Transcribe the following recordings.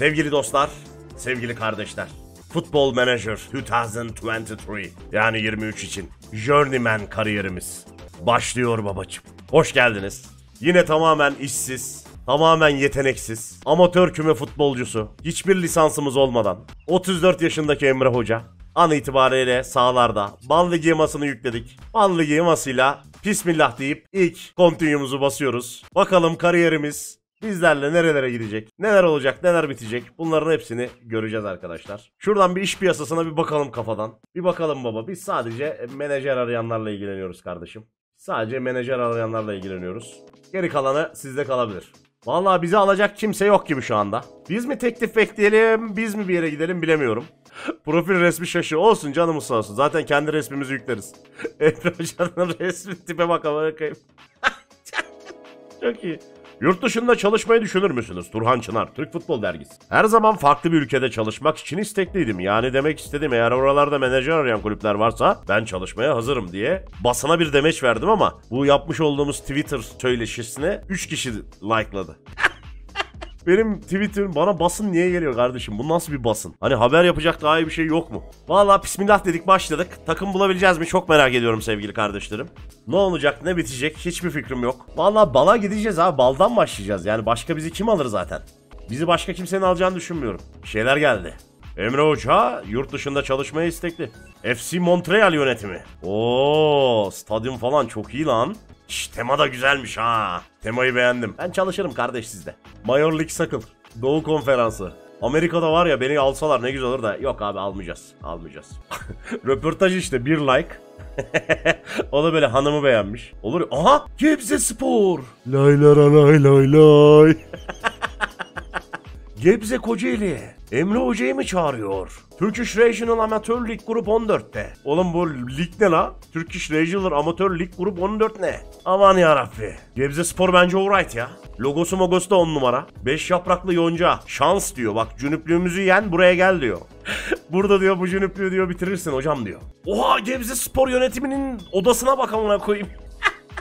Sevgili dostlar, sevgili kardeşler. Football Manager 2023 yani 23 için Journeyman kariyerimiz başlıyor babacım. Hoş geldiniz. Yine tamamen işsiz, tamamen yeteneksiz, amatör küme futbolcusu, hiçbir lisansımız olmadan 34 yaşındaki Emre Hoca an itibariyle sahalarda Bal Ligi yamasını yükledik. Bal Ligi yamasıyla Bismillah deyip ilk continue'umuzu basıyoruz. Bakalım kariyerimiz Bizlerle nerelere gidecek, neler olacak, neler bitecek bunların hepsini göreceğiz arkadaşlar. Şuradan bir iş piyasasına bir bakalım kafadan. Bir bakalım baba biz sadece menajer arayanlarla ilgileniyoruz kardeşim. Sadece menajer arayanlarla ilgileniyoruz. Geri kalanı sizde kalabilir. Vallahi bizi alacak kimse yok gibi şu anda. Biz mi teklif bekleyelim, biz mi bir yere gidelim bilemiyorum. Profil resmi şaşı olsun canımız sağ olsun. Zaten kendi resmimizi yükleriz. Emre Hoca'nın resmi tipe bakalım bakayım. Çok iyi. Yurt dışında çalışmayı düşünür müsünüz? Turhan Çınar, Türk Futbol Dergisi. Her zaman farklı bir ülkede çalışmak için istekliydim. Yani demek istedim eğer oralarda menajer arayan kulüpler varsa ben çalışmaya hazırım diye basına bir demeç verdim ama bu yapmış olduğumuz Twitter söyleşisine 3 kişi likeladı. Benim Twitter bana basın niye geliyor kardeşim? Bu nasıl bir basın? Hani haber yapacak daha iyi bir şey yok mu? Vallahi bismillah dedik başladık. Takım bulabileceğiz mi? Çok merak ediyorum sevgili kardeşlerim. Ne olacak ne bitecek hiçbir fikrim yok. Vallahi bala gideceğiz abi. Baldan başlayacağız. Yani başka bizi kim alır zaten? Bizi başka kimsenin alacağını düşünmüyorum. Bir şeyler geldi. Emre Hoca yurt dışında çalışmaya istekli. FC Montreal yönetimi. Oo, stadyum falan çok iyi lan. Şş, tema da güzelmiş ha. Temayı beğendim. Ben çalışırım kardeş sizde. Major League Soccer. Doğu Konferansı. Amerika'da var ya beni alsalar ne güzel olur da yok abi almayacağız. Almayacağız. Röportaj işte bir like. o da böyle hanımı beğenmiş. Olur. Aha! Gebze Spor. Lay lay lay lay lay. Gebze Kocaeli. Emre Hoca'yı mı çağırıyor? Turkish Regional Amatör Lig Grup 14'te. Oğlum bu lig ne la? Turkish Regional Amatör Lig Grup 14 ne? Aman yarabbi. Gebze Spor bence alright ya. Logosu mogosu da 10 numara. 5 yapraklı yonca. Şans diyor. Bak cünüplüğümüzü yen buraya gel diyor. Burada diyor bu cünüplüğü diyor bitirirsin hocam diyor. Oha Gebze Spor yönetiminin odasına bak amına koyayım.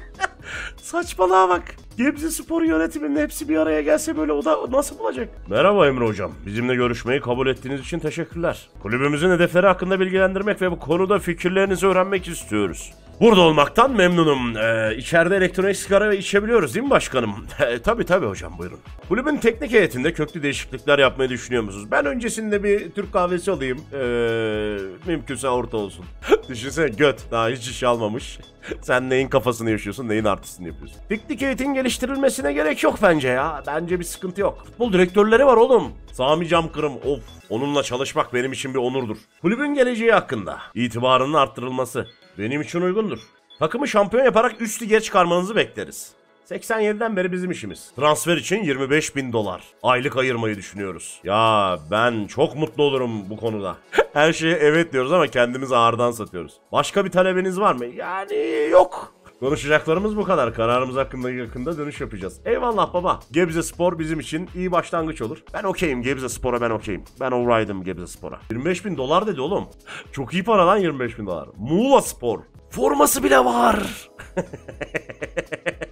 Saçmalığa bak. Gebze Spor yönetiminin hepsi bir araya gelse böyle o da nasıl olacak? Merhaba Emre Hocam. Bizimle görüşmeyi kabul ettiğiniz için teşekkürler. Kulübümüzün hedefleri hakkında bilgilendirmek ve bu konuda fikirlerinizi öğrenmek istiyoruz. Burada olmaktan memnunum. Ee, içeride elektronik sigara içebiliyoruz değil mi başkanım? E, tabii tabii hocam buyurun. Kulübün teknik heyetinde köklü değişiklikler yapmayı düşünüyor musunuz? Ben öncesinde bir Türk kahvesi alayım. Ee, mümkünse orta olsun. Düşünsene göt daha hiç iş almamış. Sen neyin kafasını yaşıyorsun, neyin artısını yapıyorsun. Teknik heyetin geliştirilmesine gerek yok bence ya. Bence bir sıkıntı yok. Futbol direktörleri var oğlum. Sami Camkırım, of. Onunla çalışmak benim için bir onurdur. Kulübün geleceği hakkında itibarının arttırılması benim için uygundur. Takımı şampiyon yaparak üst lige çıkarmanızı bekleriz. 87'den beri bizim işimiz. Transfer için 25 bin dolar. Aylık ayırmayı düşünüyoruz. Ya ben çok mutlu olurum bu konuda. Her şeye evet diyoruz ama kendimizi ağırdan satıyoruz. Başka bir talebiniz var mı? Yani yok. Konuşacaklarımız bu kadar. Kararımız hakkında yakında dönüş yapacağız. Eyvallah baba. Gebze Spor bizim için iyi başlangıç olur. Ben okeyim Gebze Spor'a ben okeyim. Ben alright'ım Gebze Spor'a. 25 bin dolar dedi oğlum. Çok iyi para lan 25 bin dolar. Muğla Spor. Forması bile var.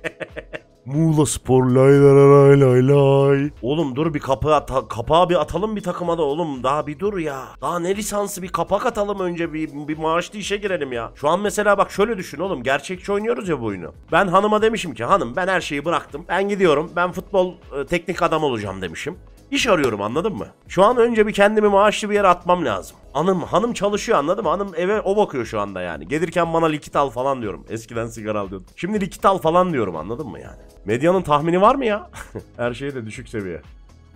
Muğla Spor lay lay lay lay. Oğlum dur bir kapı ata- kapağı bir atalım bir takıma da oğlum. Daha bir dur ya. Daha ne lisansı bir kapak atalım önce bir, bir maaşlı işe girelim ya. Şu an mesela bak şöyle düşün oğlum. Gerçekçi oynuyoruz ya bu oyunu. Ben hanıma demişim ki hanım ben her şeyi bıraktım. Ben gidiyorum. Ben futbol e, teknik adam olacağım demişim. İş arıyorum anladın mı? Şu an önce bir kendimi maaşlı bir yere atmam lazım. Hanım hanım çalışıyor anladın mı? Hanım eve o bakıyor şu anda yani. Gelirken bana likit al falan diyorum. Eskiden sigara al diyordum. Şimdi likit al falan diyorum anladın mı yani? Medyanın tahmini var mı ya? Her şey de düşük seviye.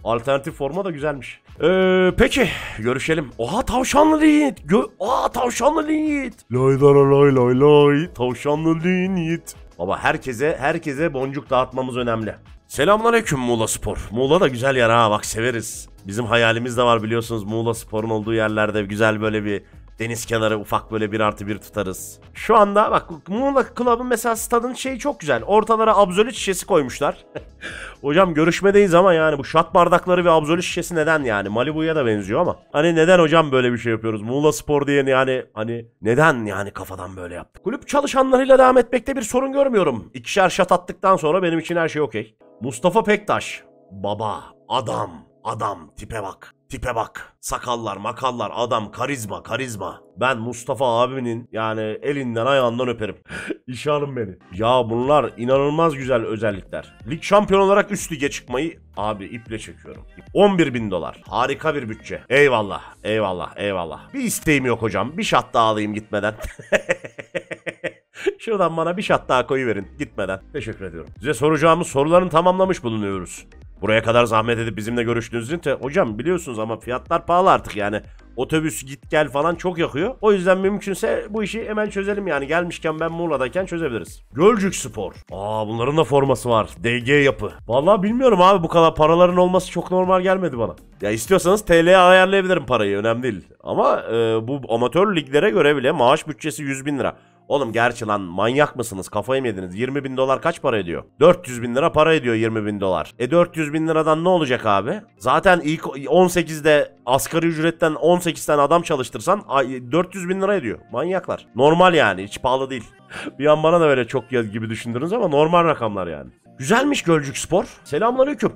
Alternatif forma da güzelmiş. Ee, peki görüşelim. Oha tavşanlı Yiğit. Gö Oha tavşanlı Yiğit. Lay lay lay lay lay. Tavşanlı Yiğit. Baba herkese herkese boncuk dağıtmamız önemli. Selamünaleyküm Muğla Spor. Muğla da güzel yer ha bak severiz. Bizim hayalimiz de var biliyorsunuz Muğla Spor'un olduğu yerlerde güzel böyle bir deniz kenarı ufak böyle bir artı bir tutarız. Şu anda bak Muğla Club'ın mesela stadın şeyi çok güzel. Ortalara absolut şişesi koymuşlar. hocam görüşmedeyiz ama yani bu şat bardakları ve absolut şişesi neden yani? Malibu'ya da benziyor ama. Hani neden hocam böyle bir şey yapıyoruz? Muğla Spor diye yani hani neden yani kafadan böyle yaptık? Kulüp çalışanlarıyla devam etmekte bir sorun görmüyorum. İkişer şat attıktan sonra benim için her şey okey. Mustafa Pektaş. Baba, adam. Adam tipe bak. Tipe bak. Sakallar, makallar, adam, karizma, karizma. Ben Mustafa abinin yani elinden ayağından öperim. İşe alın beni. Ya bunlar inanılmaz güzel özellikler. Lig şampiyon olarak üst lige çıkmayı abi iple çekiyorum. 11 bin dolar. Harika bir bütçe. Eyvallah, eyvallah, eyvallah. Bir isteğim yok hocam. Bir şat daha alayım gitmeden. Şuradan bana bir şat daha koyuverin gitmeden. Teşekkür ediyorum. Size soracağımız soruların tamamlamış bulunuyoruz. Buraya kadar zahmet edip bizimle görüştüğünüz için de hocam biliyorsunuz ama fiyatlar pahalı artık yani. Otobüs git gel falan çok yakıyor. O yüzden mümkünse bu işi hemen çözelim yani. Gelmişken ben Muğla'dayken çözebiliriz. Gölcük Spor. Aa bunların da forması var. DG yapı. Vallahi bilmiyorum abi bu kadar paraların olması çok normal gelmedi bana. Ya istiyorsanız TL'ye ayarlayabilirim parayı önemli değil. Ama e, bu amatör liglere göre bile maaş bütçesi 100 bin lira. Oğlum gerçi lan manyak mısınız kafayı mı yediniz? 20 bin dolar kaç para ediyor? 400 bin lira para ediyor 20 bin dolar. E 400 bin liradan ne olacak abi? Zaten ilk 18'de asgari ücretten 18 tane adam çalıştırsan 400 bin lira ediyor. Manyaklar. Normal yani hiç pahalı değil. Bir an bana da böyle çok gibi düşündünüz ama normal rakamlar yani. Güzelmiş Gölcük Spor. Selamünaleyküm.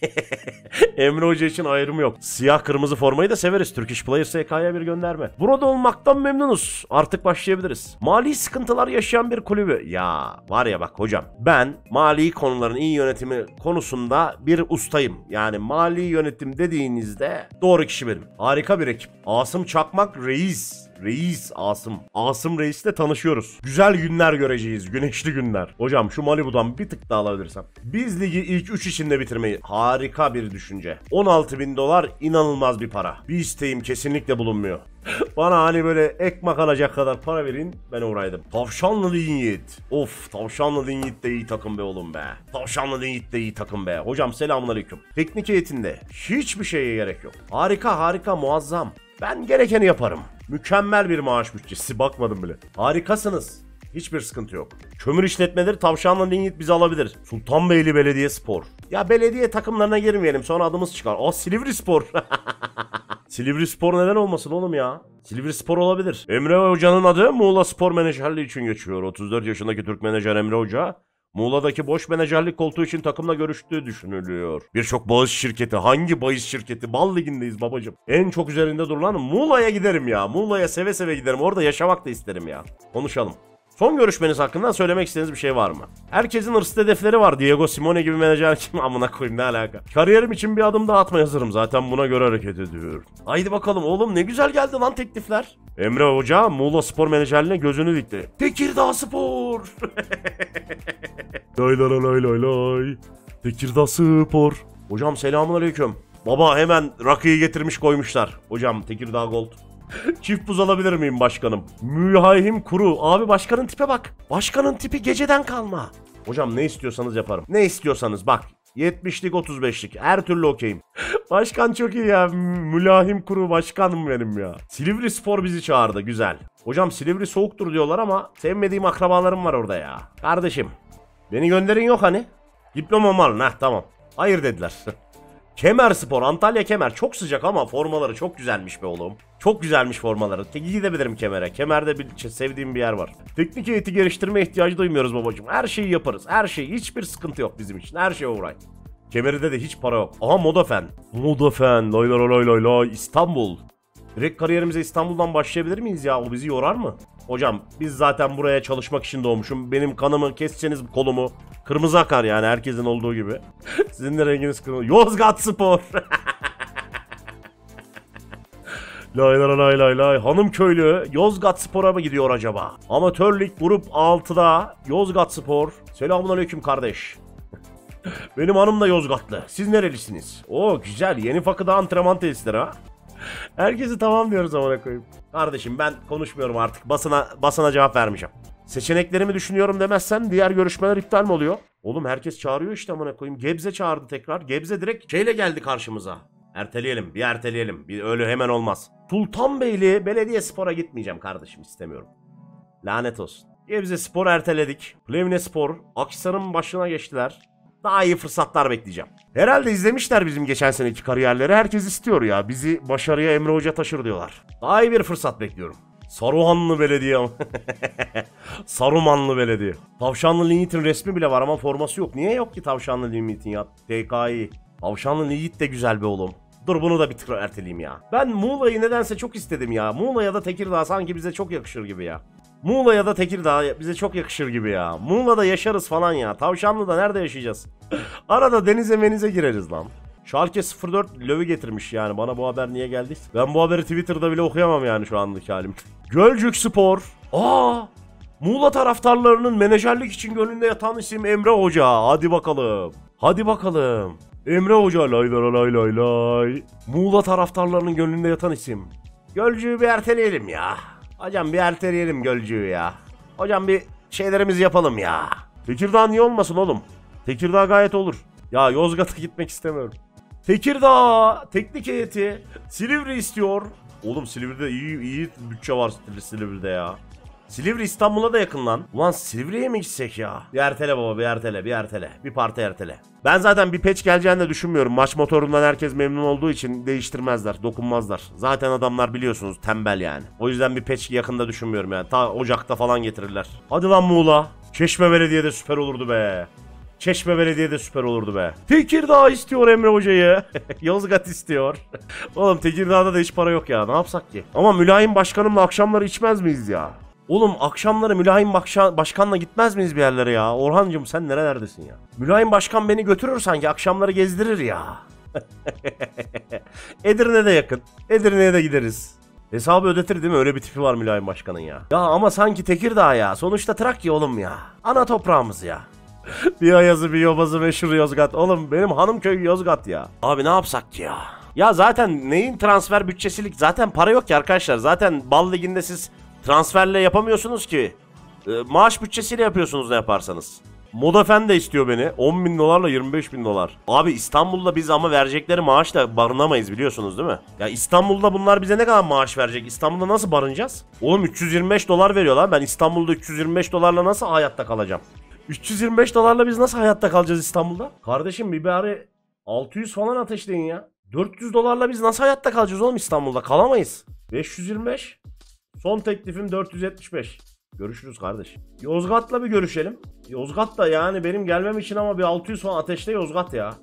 Emre Hoca için ayrım yok. Siyah kırmızı formayı da severiz. Turkish Players SK'ya bir gönderme. Burada olmaktan memnunuz. Artık başlayabiliriz. Mali sıkıntılar yaşayan bir kulübü. Ya var ya bak hocam. Ben mali konuların iyi yönetimi konusunda bir ustayım. Yani mali yönetim dediğinizde doğru kişi benim. Harika bir ekip. Asım Çakmak reis. Reis Asım. Asım Reis'le tanışıyoruz. Güzel günler göreceğiz. Güneşli günler. Hocam şu Malibu'dan bir tık daha alabilirsem. Biz ligi ilk 3 içinde bitirmeyi. Harika bir düşünce. 16 bin dolar inanılmaz bir para. Bir isteğim kesinlikle bulunmuyor. Bana hani böyle ekmek alacak kadar para verin ben uğraydım. Tavşanlı Linyit. Of Tavşanlı Linyit de iyi takım be oğlum be. Tavşanlı Linyit de iyi takım be. Hocam selamünaleyküm. Teknik eğitimde hiçbir şeye gerek yok. Harika harika muazzam. Ben gerekeni yaparım. Mükemmel bir maaş bütçesi. Bakmadım bile. Harikasınız. Hiçbir sıkıntı yok. Kömür işletmeleri tavşanla linyit bizi alabilir. Sultanbeyli Belediye Spor. Ya belediye takımlarına girmeyelim sonra adımız çıkar. Aa Silivri Spor. Silivri Spor neden olmasın oğlum ya? Silivri Spor olabilir. Emre Hoca'nın adı Muğla Spor Menajerliği için geçiyor. 34 yaşındaki Türk menajer Emre Hoca Muğla'daki boş menajerlik koltuğu için takımla görüştüğü düşünülüyor. Birçok bahis şirketi, hangi bahis şirketi? Bal ligindeyiz babacım. En çok üzerinde durulan Muğla'ya giderim ya. Muğla'ya seve seve giderim. Orada yaşamak da isterim ya. Konuşalım. Son görüşmeniz hakkında söylemek istediğiniz bir şey var mı? Herkesin hırslı hedefleri var. Diego Simone gibi menajer kim amına koyayım ne alaka? Kariyerim için bir adım daha atmaya hazırım. Zaten buna göre hareket ediyorum. Haydi bakalım oğlum ne güzel geldi lan teklifler. Emre Hoca Muğla Spor menajerliğine gözünü dikti. Tekirdağ Spor. lay lay lay lay lay. Tekirdağ Spor. Hocam selamun aleyküm. Baba hemen rakıyı getirmiş koymuşlar. Hocam Tekirdağ Gold. Çift buz alabilir miyim başkanım? Mühayhim kuru. Abi başkanın tipe bak. Başkanın tipi geceden kalma. Hocam ne istiyorsanız yaparım. Ne istiyorsanız bak. 70'lik 35'lik her türlü okeyim. Başkan çok iyi ya. Mülahim kuru başkanım benim ya. Silivri Spor bizi çağırdı güzel. Hocam Silivri soğuktur diyorlar ama sevmediğim akrabalarım var orada ya. Kardeşim beni gönderin yok hani. Diplomam alın heh tamam. Hayır dediler. Kemer Spor, Antalya Kemer. Çok sıcak ama formaları çok güzelmiş be oğlum. Çok güzelmiş formaları. Gidebilirim Kemer'e. Kemer'de bir sevdiğim bir yer var. Teknik eğiti geliştirme ihtiyacı duymuyoruz babacığım. Her şeyi yaparız. Her şey. Hiçbir sıkıntı yok bizim için. Her şeye uğray. Kemer'de de hiç para yok. Aha Modafen. Modafen. Lay lay lay lay lay. İstanbul. Direkt kariyerimize İstanbul'dan başlayabilir miyiz ya? O bizi yorar mı? Hocam biz zaten buraya çalışmak için doğmuşum. Benim kanımı keseceğiniz kolumu. Kırmızı akar yani herkesin olduğu gibi. Sizin de renginiz kırmızı. Yozgat Spor. lay lay lay lay. Hanım köylü Yozgat Spor'a mı gidiyor acaba? Amatör Lig Grup 6'da Yozgat Spor. Selamun kardeş. Benim hanım da Yozgatlı. Siz nerelisiniz? Oo güzel. Yeni fakıda antrenman tesisleri ha. Herkesi tamam diyoruz amına koyayım. Kardeşim ben konuşmuyorum artık. Basına basına cevap vermeyeceğim. Seçeneklerimi düşünüyorum demezsen diğer görüşmeler iptal mi oluyor? Oğlum herkes çağırıyor işte amına koyayım. Gebze çağırdı tekrar. Gebze direkt şeyle geldi karşımıza. Erteleyelim, bir erteleyelim. Bir öyle hemen olmaz. Sultanbeyli Belediye Spor'a gitmeyeceğim kardeşim istemiyorum. Lanet olsun. Gebze Spor erteledik. Plevne Spor, Akhisar'ın başına geçtiler. Daha iyi fırsatlar bekleyeceğim. Herhalde izlemişler bizim geçen seneki kariyerleri. Herkes istiyor ya. Bizi başarıya Emre Hoca taşır diyorlar. Daha iyi bir fırsat bekliyorum. Saruhanlı Belediye. Sarumanlı Belediye. Tavşanlı Limit'in resmi bile var ama forması yok. Niye yok ki Tavşanlı Limit'in ya? TKİ. Tavşanlı Yiğit de güzel be oğlum. Dur bunu da bir tık erteleyeyim ya. Ben Muğla'yı nedense çok istedim ya. Muğla ya da Tekirdağ sanki bize çok yakışır gibi ya. Muğla ya da Tekirdağ bize çok yakışır gibi ya. Muğla'da yaşarız falan ya. Tavşanlı'da nerede yaşayacağız? Arada denize menize gireriz lan. Schalke 04 lövi getirmiş yani. Bana bu haber niye geldi? Ben bu haberi Twitter'da bile okuyamam yani şu andaki halim. Gölcük Spor. Aa! Muğla taraftarlarının menajerlik için gönlünde yatan isim Emre Hoca. Hadi bakalım. Hadi bakalım. Emre Hoca lay lay lay lay lay. Muğla taraftarlarının gönlünde yatan isim. Gölcüğü bir erteleyelim ya. Hocam bir erteleyelim Gölcüğü ya. Hocam bir şeylerimizi yapalım ya. Tekirdağ niye olmasın oğlum? Tekirdağ gayet olur. Ya Yozgat'a gitmek istemiyorum. Tekirdağ teknik heyeti Silivri istiyor. Oğlum Silivri'de iyi iyi bütçe var Silivri'de ya. Silivri İstanbul'a da yakın lan. Ulan Silivri'ye mi gitsek ya? Bir ertele baba bir ertele bir ertele. Bir parti ertele. Ben zaten bir patch geleceğini de düşünmüyorum. Maç motorundan herkes memnun olduğu için değiştirmezler, dokunmazlar. Zaten adamlar biliyorsunuz tembel yani. O yüzden bir patch yakında düşünmüyorum yani. Ta Ocak'ta falan getirirler. Hadi lan Muğla. Çeşme Belediye de süper olurdu be. Çeşme Belediye de süper olurdu be. Tekirdağ istiyor Emre Hoca'yı. Yozgat istiyor. Oğlum Tekirdağ'da da hiç para yok ya. Ne yapsak ki? Ama mülayim başkanımla akşamları içmez miyiz ya? Oğlum akşamları mülayim başkan, başkanla gitmez miyiz bir yerlere ya? Orhancığım sen nerelerdesin ya? Mülayim başkan beni götürür sanki akşamları gezdirir ya. Edirne'de yakın. Edirne'ye de gideriz. Hesabı ödetir değil mi? Öyle bir tipi var mülayim başkanın ya. Ya ama sanki Tekirdağ ya. Sonuçta Trakya oğlum ya. Ana toprağımız ya. bir ayazı bir yobazı meşhur Yozgat. Oğlum benim hanım köyü Yozgat ya. Abi ne yapsak ki ya? Ya zaten neyin transfer bütçesilik? Zaten para yok ki arkadaşlar. Zaten bal liginde siz transferle yapamıyorsunuz ki. E, maaş bütçesiyle yapıyorsunuz ne yaparsanız. Modafen de istiyor beni. 10 bin dolarla 25 bin dolar. Abi İstanbul'da biz ama verecekleri maaşla barınamayız biliyorsunuz değil mi? Ya İstanbul'da bunlar bize ne kadar maaş verecek? İstanbul'da nasıl barınacağız? Oğlum 325 dolar veriyorlar. Ben İstanbul'da 325 dolarla nasıl hayatta kalacağım? 325 dolarla biz nasıl hayatta kalacağız İstanbul'da? Kardeşim bir bari 600 falan ateşleyin ya. 400 dolarla biz nasıl hayatta kalacağız oğlum İstanbul'da? Kalamayız. 525. Son teklifim 475. Görüşürüz kardeş. Yozgat'la bir görüşelim. Yozgat da yani benim gelmem için ama bir 600 falan ateşle Yozgat ya.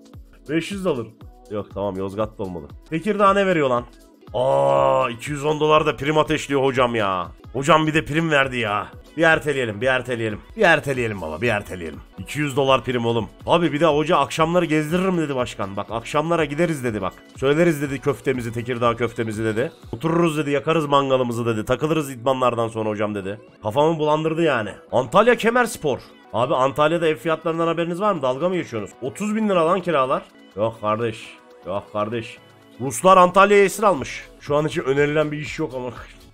500 de alır. Yok tamam Yozgat da olmalı. Tekirdağ ne veriyor lan? Aa 210 dolar da prim ateşliyor hocam ya. Hocam bir de prim verdi ya. Bir erteleyelim, bir erteleyelim. Bir erteleyelim baba, bir erteleyelim. 200 dolar prim oğlum. Abi bir de hoca akşamları gezdiririm dedi başkan. Bak akşamlara gideriz dedi bak. Söyleriz dedi köftemizi, Tekirdağ köftemizi dedi. Otururuz dedi, yakarız mangalımızı dedi. Takılırız idmanlardan sonra hocam dedi. Kafamı bulandırdı yani. Antalya Kemer Spor. Abi Antalya'da ev fiyatlarından haberiniz var mı? Dalga mı geçiyorsunuz? 30 bin lira lan kiralar. Yok kardeş. Yok kardeş. Ruslar Antalya'ya esir almış. Şu an için önerilen bir iş yok ama.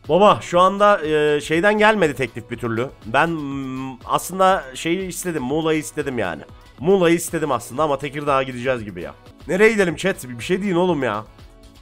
Baba şu anda e, şeyden gelmedi teklif bir türlü. Ben mm, aslında şeyi istedim. Muğla'yı istedim yani. Muğla'yı istedim aslında ama Tekirdağ'a gideceğiz gibi ya. Nereye gidelim chat? Bir şey deyin oğlum ya.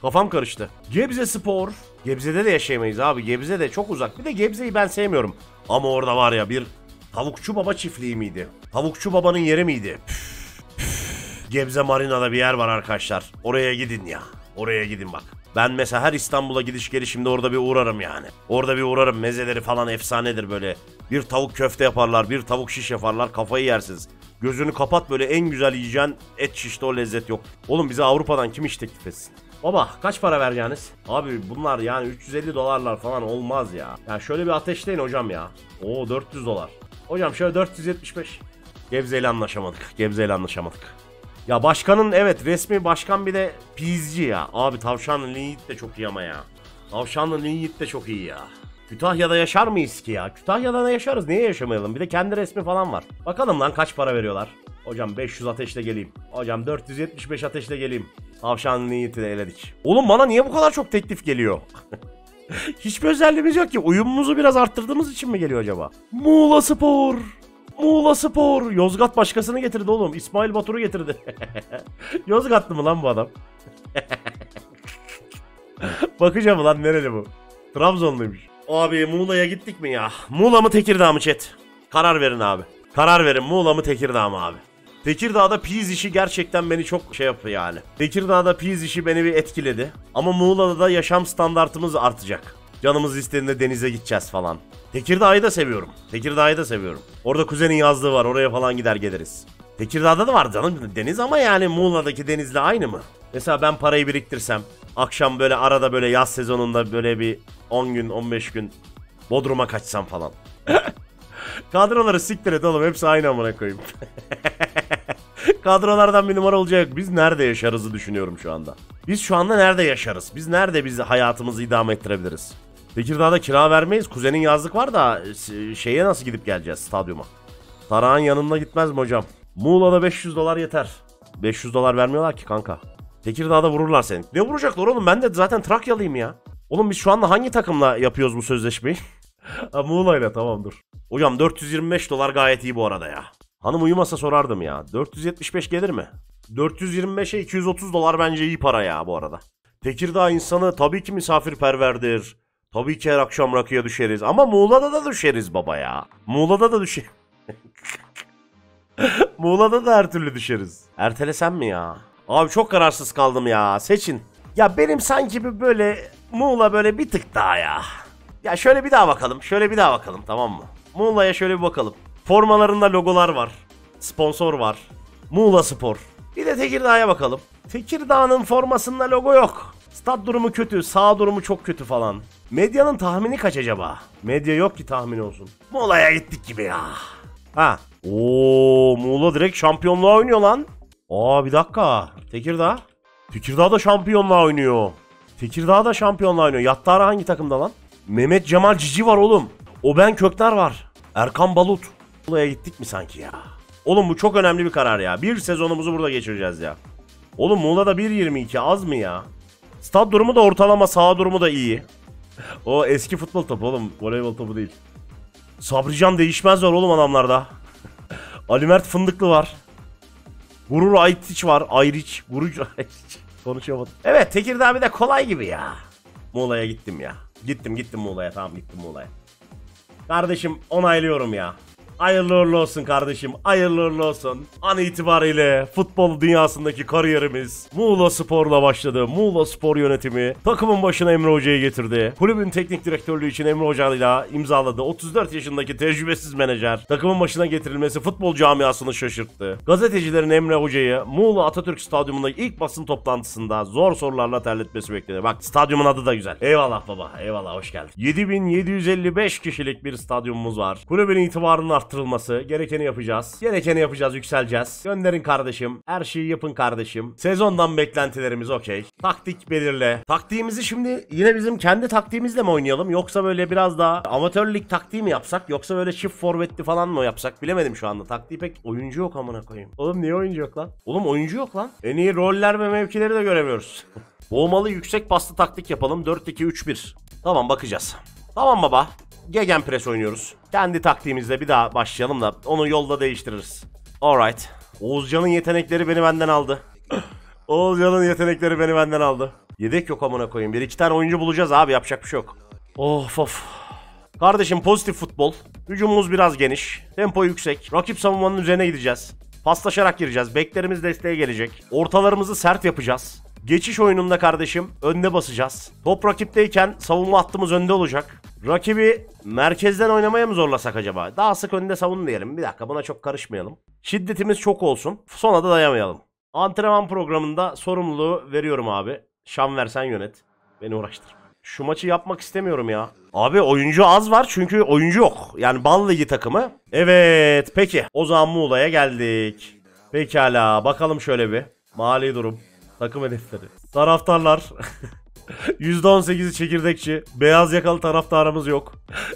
Kafam karıştı. Gebze Spor. Gebze'de de yaşayamayız abi. Gebze de çok uzak. Bir de Gebze'yi ben sevmiyorum. Ama orada var ya bir tavukçu baba çiftliği miydi? Tavukçu babanın yeri miydi? Püf, püf. Gebze Marina'da bir yer var arkadaşlar. Oraya gidin ya. Oraya gidin bak. Ben mesela her İstanbul'a gidiş gelişimde orada bir uğrarım yani. Orada bir uğrarım. Mezeleri falan efsanedir böyle. Bir tavuk köfte yaparlar, bir tavuk şiş yaparlar. Kafayı yersiniz. Gözünü kapat böyle en güzel yiyeceğin et şişte o lezzet yok. Oğlum bize Avrupa'dan kim iş teklif etsin? Baba kaç para vereceğiniz? Abi bunlar yani 350 dolarlar falan olmaz ya. Ya şöyle bir ateşleyin hocam ya. Oo 400 dolar. Hocam şöyle 475. Gebze ile anlaşamadık. Gebze ile anlaşamadık. Ya başkanın evet resmi başkan bir de pizci ya. Abi Tavşanlı Linyit de çok iyi ama ya. Tavşanlı Linyit de çok iyi ya. Kütahya'da yaşar mıyız ki ya? Kütahya'da da yaşarız. Niye yaşamayalım? Bir de kendi resmi falan var. Bakalım lan kaç para veriyorlar. Hocam 500 ateşle geleyim. Hocam 475 ateşle geleyim. Tavşanlı Linyit'i de eledik. Oğlum bana niye bu kadar çok teklif geliyor? Hiçbir özelliğimiz yok ki. Uyumumuzu biraz arttırdığımız için mi geliyor acaba? Muğla Spor. Muğla Spor. Yozgat başkasını getirdi oğlum. İsmail Batur'u getirdi. Yozgatlı mı lan bu adam? Bakacağım lan nereli bu? Trabzonluymuş. Abi Muğla'ya gittik mi ya? Muğla mı Tekirdağ mı chat? Karar verin abi. Karar verin Muğla mı Tekirdağ mı abi? Tekirdağ'da piz işi gerçekten beni çok şey yapıyor yani. Tekirdağ'da piz işi beni bir etkiledi. Ama Muğla'da da yaşam standartımız artacak. Canımız istediğinde denize gideceğiz falan. Tekirdağ'ı da seviyorum. Tekirdağ'ı da seviyorum. Orada kuzenin yazlığı var. Oraya falan gider geliriz. Tekirdağ'da da var canım deniz ama yani Muğla'daki denizle aynı mı? Mesela ben parayı biriktirsem akşam böyle arada böyle yaz sezonunda böyle bir 10 gün 15 gün Bodrum'a kaçsam falan. Kadroları siktir et oğlum hepsi aynı amına koyayım. Kadrolardan bir numara olacak. Biz nerede yaşarızı düşünüyorum şu anda. Biz şu anda nerede yaşarız? Biz nerede biz hayatımızı idame ettirebiliriz? Tekirdağ'da kira vermeyiz. Kuzenin yazlık var da e, şeye nasıl gidip geleceğiz stadyuma? Tarağın yanına gitmez mi hocam? Muğla'da 500 dolar yeter. 500 dolar vermiyorlar ki kanka. Tekirdağ'da vururlar seni. Ne vuracaklar oğlum? Ben de zaten Trakyalıyım ya. Oğlum biz şu anda hangi takımla yapıyoruz bu sözleşmeyi? ha, Muğla'yla tamam dur. Hocam 425 dolar gayet iyi bu arada ya. Hanım uyumasa sorardım ya. 475 gelir mi? 425'e 230 dolar bence iyi para ya bu arada. Tekirdağ insanı tabii ki misafirperverdir. Tabii ki her akşam rakıya düşeriz. Ama Muğla'da da düşeriz baba ya. Muğla'da da düşer. Muğla'da da her türlü düşeriz. Ertelesem mi ya? Abi çok kararsız kaldım ya. Seçin. Ya benim sanki bir böyle Muğla böyle bir tık daha ya. Ya şöyle bir daha bakalım. Şöyle bir daha bakalım tamam mı? Muğla'ya şöyle bir bakalım. Formalarında logolar var. Sponsor var. Muğla Spor. Bir de Tekirdağ'a bakalım. Tekirdağ'ın formasında logo yok. Stat durumu kötü, sağ durumu çok kötü falan. Medyanın tahmini kaç acaba? Medya yok ki tahmin olsun. Muğla'ya gittik gibi ya. Ha. Oo, Muğla direkt şampiyonluğa oynuyor lan. Aa bir dakika. Tekirdağ. Tekirdağ da şampiyonluğa oynuyor. Tekirdağ da şampiyonluğa oynuyor. Yattara hangi takımda lan? Mehmet Cemal Cici var oğlum. O ben Kökner var. Erkan Balut. Muğla'ya gittik mi sanki ya? Oğlum bu çok önemli bir karar ya. Bir sezonumuzu burada geçireceğiz ya. Oğlum Muğla'da 1.22 az mı ya? Stad durumu da ortalama, sağ durumu da iyi. O eski futbol topu oğlum. Voleybol topu değil. Sabrican değişmez var oğlum adamlarda. Ali Mert Fındıklı var. Gurur Aytiç var. Ayriç. Gurur Ayriç. Konuşamadım. Evet Tekirdağ bir de kolay gibi ya. Muğla'ya gittim ya. Gittim gittim Muğla'ya tamam gittim Muğla'ya. Kardeşim onaylıyorum ya. Hayırlı uğurlu olsun kardeşim. Hayırlı uğurlu olsun. An itibariyle futbol dünyasındaki kariyerimiz Muğla Spor'la başladı. Muğla Spor yönetimi takımın başına Emre Hoca'yı getirdi. Kulübün teknik direktörlüğü için Emre Hoca'yla imzaladı. 34 yaşındaki tecrübesiz menajer takımın başına getirilmesi futbol camiasını şaşırttı. Gazetecilerin Emre Hoca'yı Muğla Atatürk Stadyumunda ilk basın toplantısında zor sorularla terletmesi bekledi. Bak stadyumun adı da güzel. Eyvallah baba. Eyvallah hoş geldin. 7755 kişilik bir stadyumumuz var. Kulübün itibarını arttırılması. Gerekeni yapacağız. Gerekeni yapacağız. Yükseleceğiz. Gönderin kardeşim. Her şeyi yapın kardeşim. Sezondan beklentilerimiz okey. Taktik belirle. Taktiğimizi şimdi yine bizim kendi taktiğimizle mi oynayalım? Yoksa böyle biraz daha amatör lig taktiği mi yapsak? Yoksa böyle çift forvetli falan mı yapsak? Bilemedim şu anda. Taktiği pek oyuncu yok amına koyayım. Oğlum niye oyuncu yok lan? Oğlum oyuncu yok lan. En iyi roller ve mevkileri de göremiyoruz. Boğmalı yüksek paslı taktik yapalım. 4-2-3-1. Tamam bakacağız. Tamam baba. Gegenpress oynuyoruz. Kendi taktiğimizle bir daha başlayalım da onu yolda değiştiririz. Alright. Oğuzcan'ın yetenekleri beni benden aldı. Oğuzcan'ın yetenekleri beni benden aldı. Yedek yok amına koyayım. Bir iki tane oyuncu bulacağız abi yapacak bir şey yok. Of of. Kardeşim pozitif futbol. Hücumumuz biraz geniş. Tempo yüksek. Rakip savunmanın üzerine gideceğiz. Paslaşarak gireceğiz. Beklerimiz desteğe gelecek. Ortalarımızı sert yapacağız. Geçiş oyununda kardeşim önde basacağız. Top rakipteyken savunma hattımız önde olacak. Rakibi merkezden oynamaya mı zorlasak acaba? Daha sık önde savun diyelim. Bir dakika buna çok karışmayalım. Şiddetimiz çok olsun. Sona da dayamayalım. Antrenman programında sorumluluğu veriyorum abi. Şam versen yönet. Beni uğraştır. Şu maçı yapmak istemiyorum ya. Abi oyuncu az var çünkü oyuncu yok. Yani bal takımı. Evet peki. O zaman Muğla'ya geldik. Pekala bakalım şöyle bir. Mali durum. Takım hedefleri. Taraftarlar. %18'i çekirdekçi. Beyaz yakalı taraftarımız yok.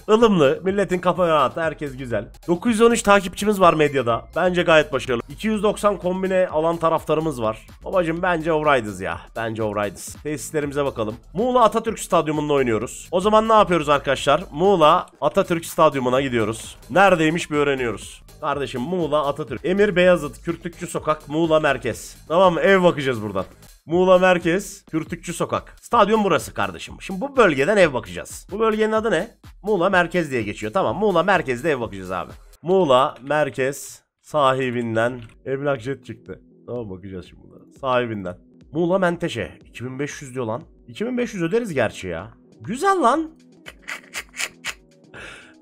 Ilımlı. Milletin kafa rahatı. Herkes güzel. 913 takipçimiz var medyada. Bence gayet başarılı. 290 kombine alan taraftarımız var. Babacım bence override'ız ya. Bence override'ız. Tesislerimize bakalım. Muğla Atatürk Stadyumunda oynuyoruz. O zaman ne yapıyoruz arkadaşlar? Muğla Atatürk Stadyumuna gidiyoruz. Neredeymiş bir öğreniyoruz. Kardeşim Muğla Atatürk. Emir Beyazıt, Kürtükçü Sokak, Muğla Merkez. Tamam mı? Ev bakacağız buradan. Muğla Merkez, Kürtükçü Sokak. Stadyum burası kardeşim. Şimdi bu bölgeden ev bakacağız. Bu bölgenin adı ne? Muğla Merkez diye geçiyor. Tamam Muğla Merkez'de ev bakacağız abi. Muğla Merkez sahibinden emlak jet çıktı. Tamam bakacağız şimdi bunlara. Sahibinden. Muğla Menteşe. 2500 diyor lan. 2500 öderiz gerçi ya. Güzel lan.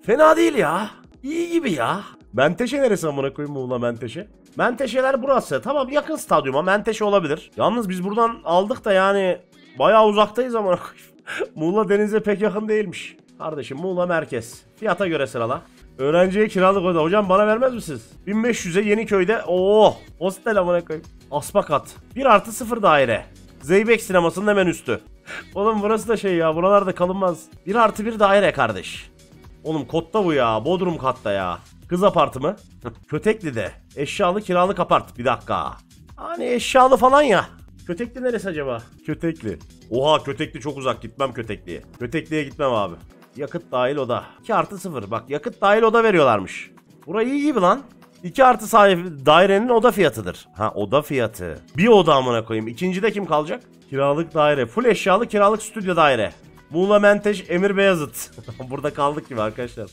Fena değil ya. İyi gibi ya. Menteşe neresi amına koyayım Muğla Menteşe? Menteşeler burası. Tamam yakın stadyuma Menteşe olabilir. Yalnız biz buradan aldık da yani bayağı uzaktayız ama Muğla denize pek yakın değilmiş. Kardeşim Muğla merkez. Fiyata göre sırala. Öğrenciye kiralık oda. Hocam bana vermez misiniz? 1500'e Yeniköy'de. Oo, hostel amına koyayım. Aspakat. 1 artı 0 daire. Zeybek sinemasının hemen üstü. Oğlum burası da şey ya. Buralarda kalınmaz. 1 artı 1 daire kardeş. Oğlum kotta bu ya. Bodrum katta ya. Kız apartı mı? Kötekli'de. Eşyalı kiralık apart. Bir dakika. Hani eşyalı falan ya. Kötekli neresi acaba? Kötekli. Oha Kötekli çok uzak. Gitmem Kötekli'ye. Kötekli'ye gitmem abi. Yakıt dahil oda. 2 artı 0. Bak yakıt dahil oda veriyorlarmış. Burayı iyi gibi lan. 2 artı sahibi dairenin oda fiyatıdır. Ha oda fiyatı. Bir oda amına koyayım. İkincide kim kalacak? Kiralık daire. Full eşyalı kiralık stüdyo daire. Muğla Menteş Emir Beyazıt. Burada kaldık gibi arkadaşlar.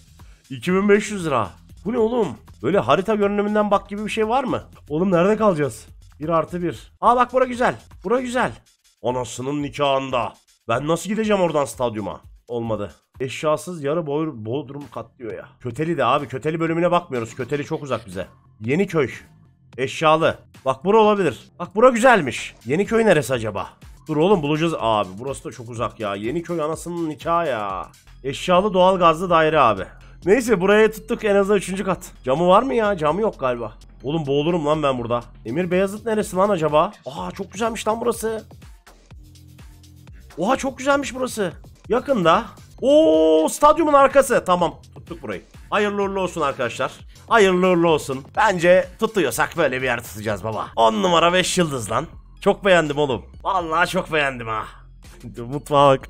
2500 lira. Bu ne oğlum? Böyle harita görünümünden bak gibi bir şey var mı? Oğlum nerede kalacağız? 1 artı 1. Aa bak bura güzel. Bura güzel. Anasının nikahında. Ben nasıl gideceğim oradan stadyuma? Olmadı. Eşyasız yarı boy bodrum kat diyor ya. Köteli de abi köteli bölümüne bakmıyoruz. Köteli çok uzak bize. Yeniköy. Eşyalı. Bak bura olabilir. Bak bura güzelmiş. Yeniköy neresi acaba? Dur oğlum bulacağız. Abi burası da çok uzak ya. Yeniköy anasının nikahı ya. Eşyalı doğal gazlı daire abi. Neyse buraya tuttuk en azından 3. kat. Camı var mı ya? Camı yok galiba. Oğlum boğulurum lan ben burada. Emir Beyazıt neresi lan acaba? Aa çok güzelmiş lan burası. Oha çok güzelmiş burası. Yakında. Oo stadyumun arkası. Tamam tuttuk burayı. Hayırlı uğurlu olsun arkadaşlar. Hayırlı uğurlu olsun. Bence tutuyorsak böyle bir yer tutacağız baba. 10 numara 5 yıldız lan. Çok beğendim oğlum. Vallahi çok beğendim ha. Mutfağa bak.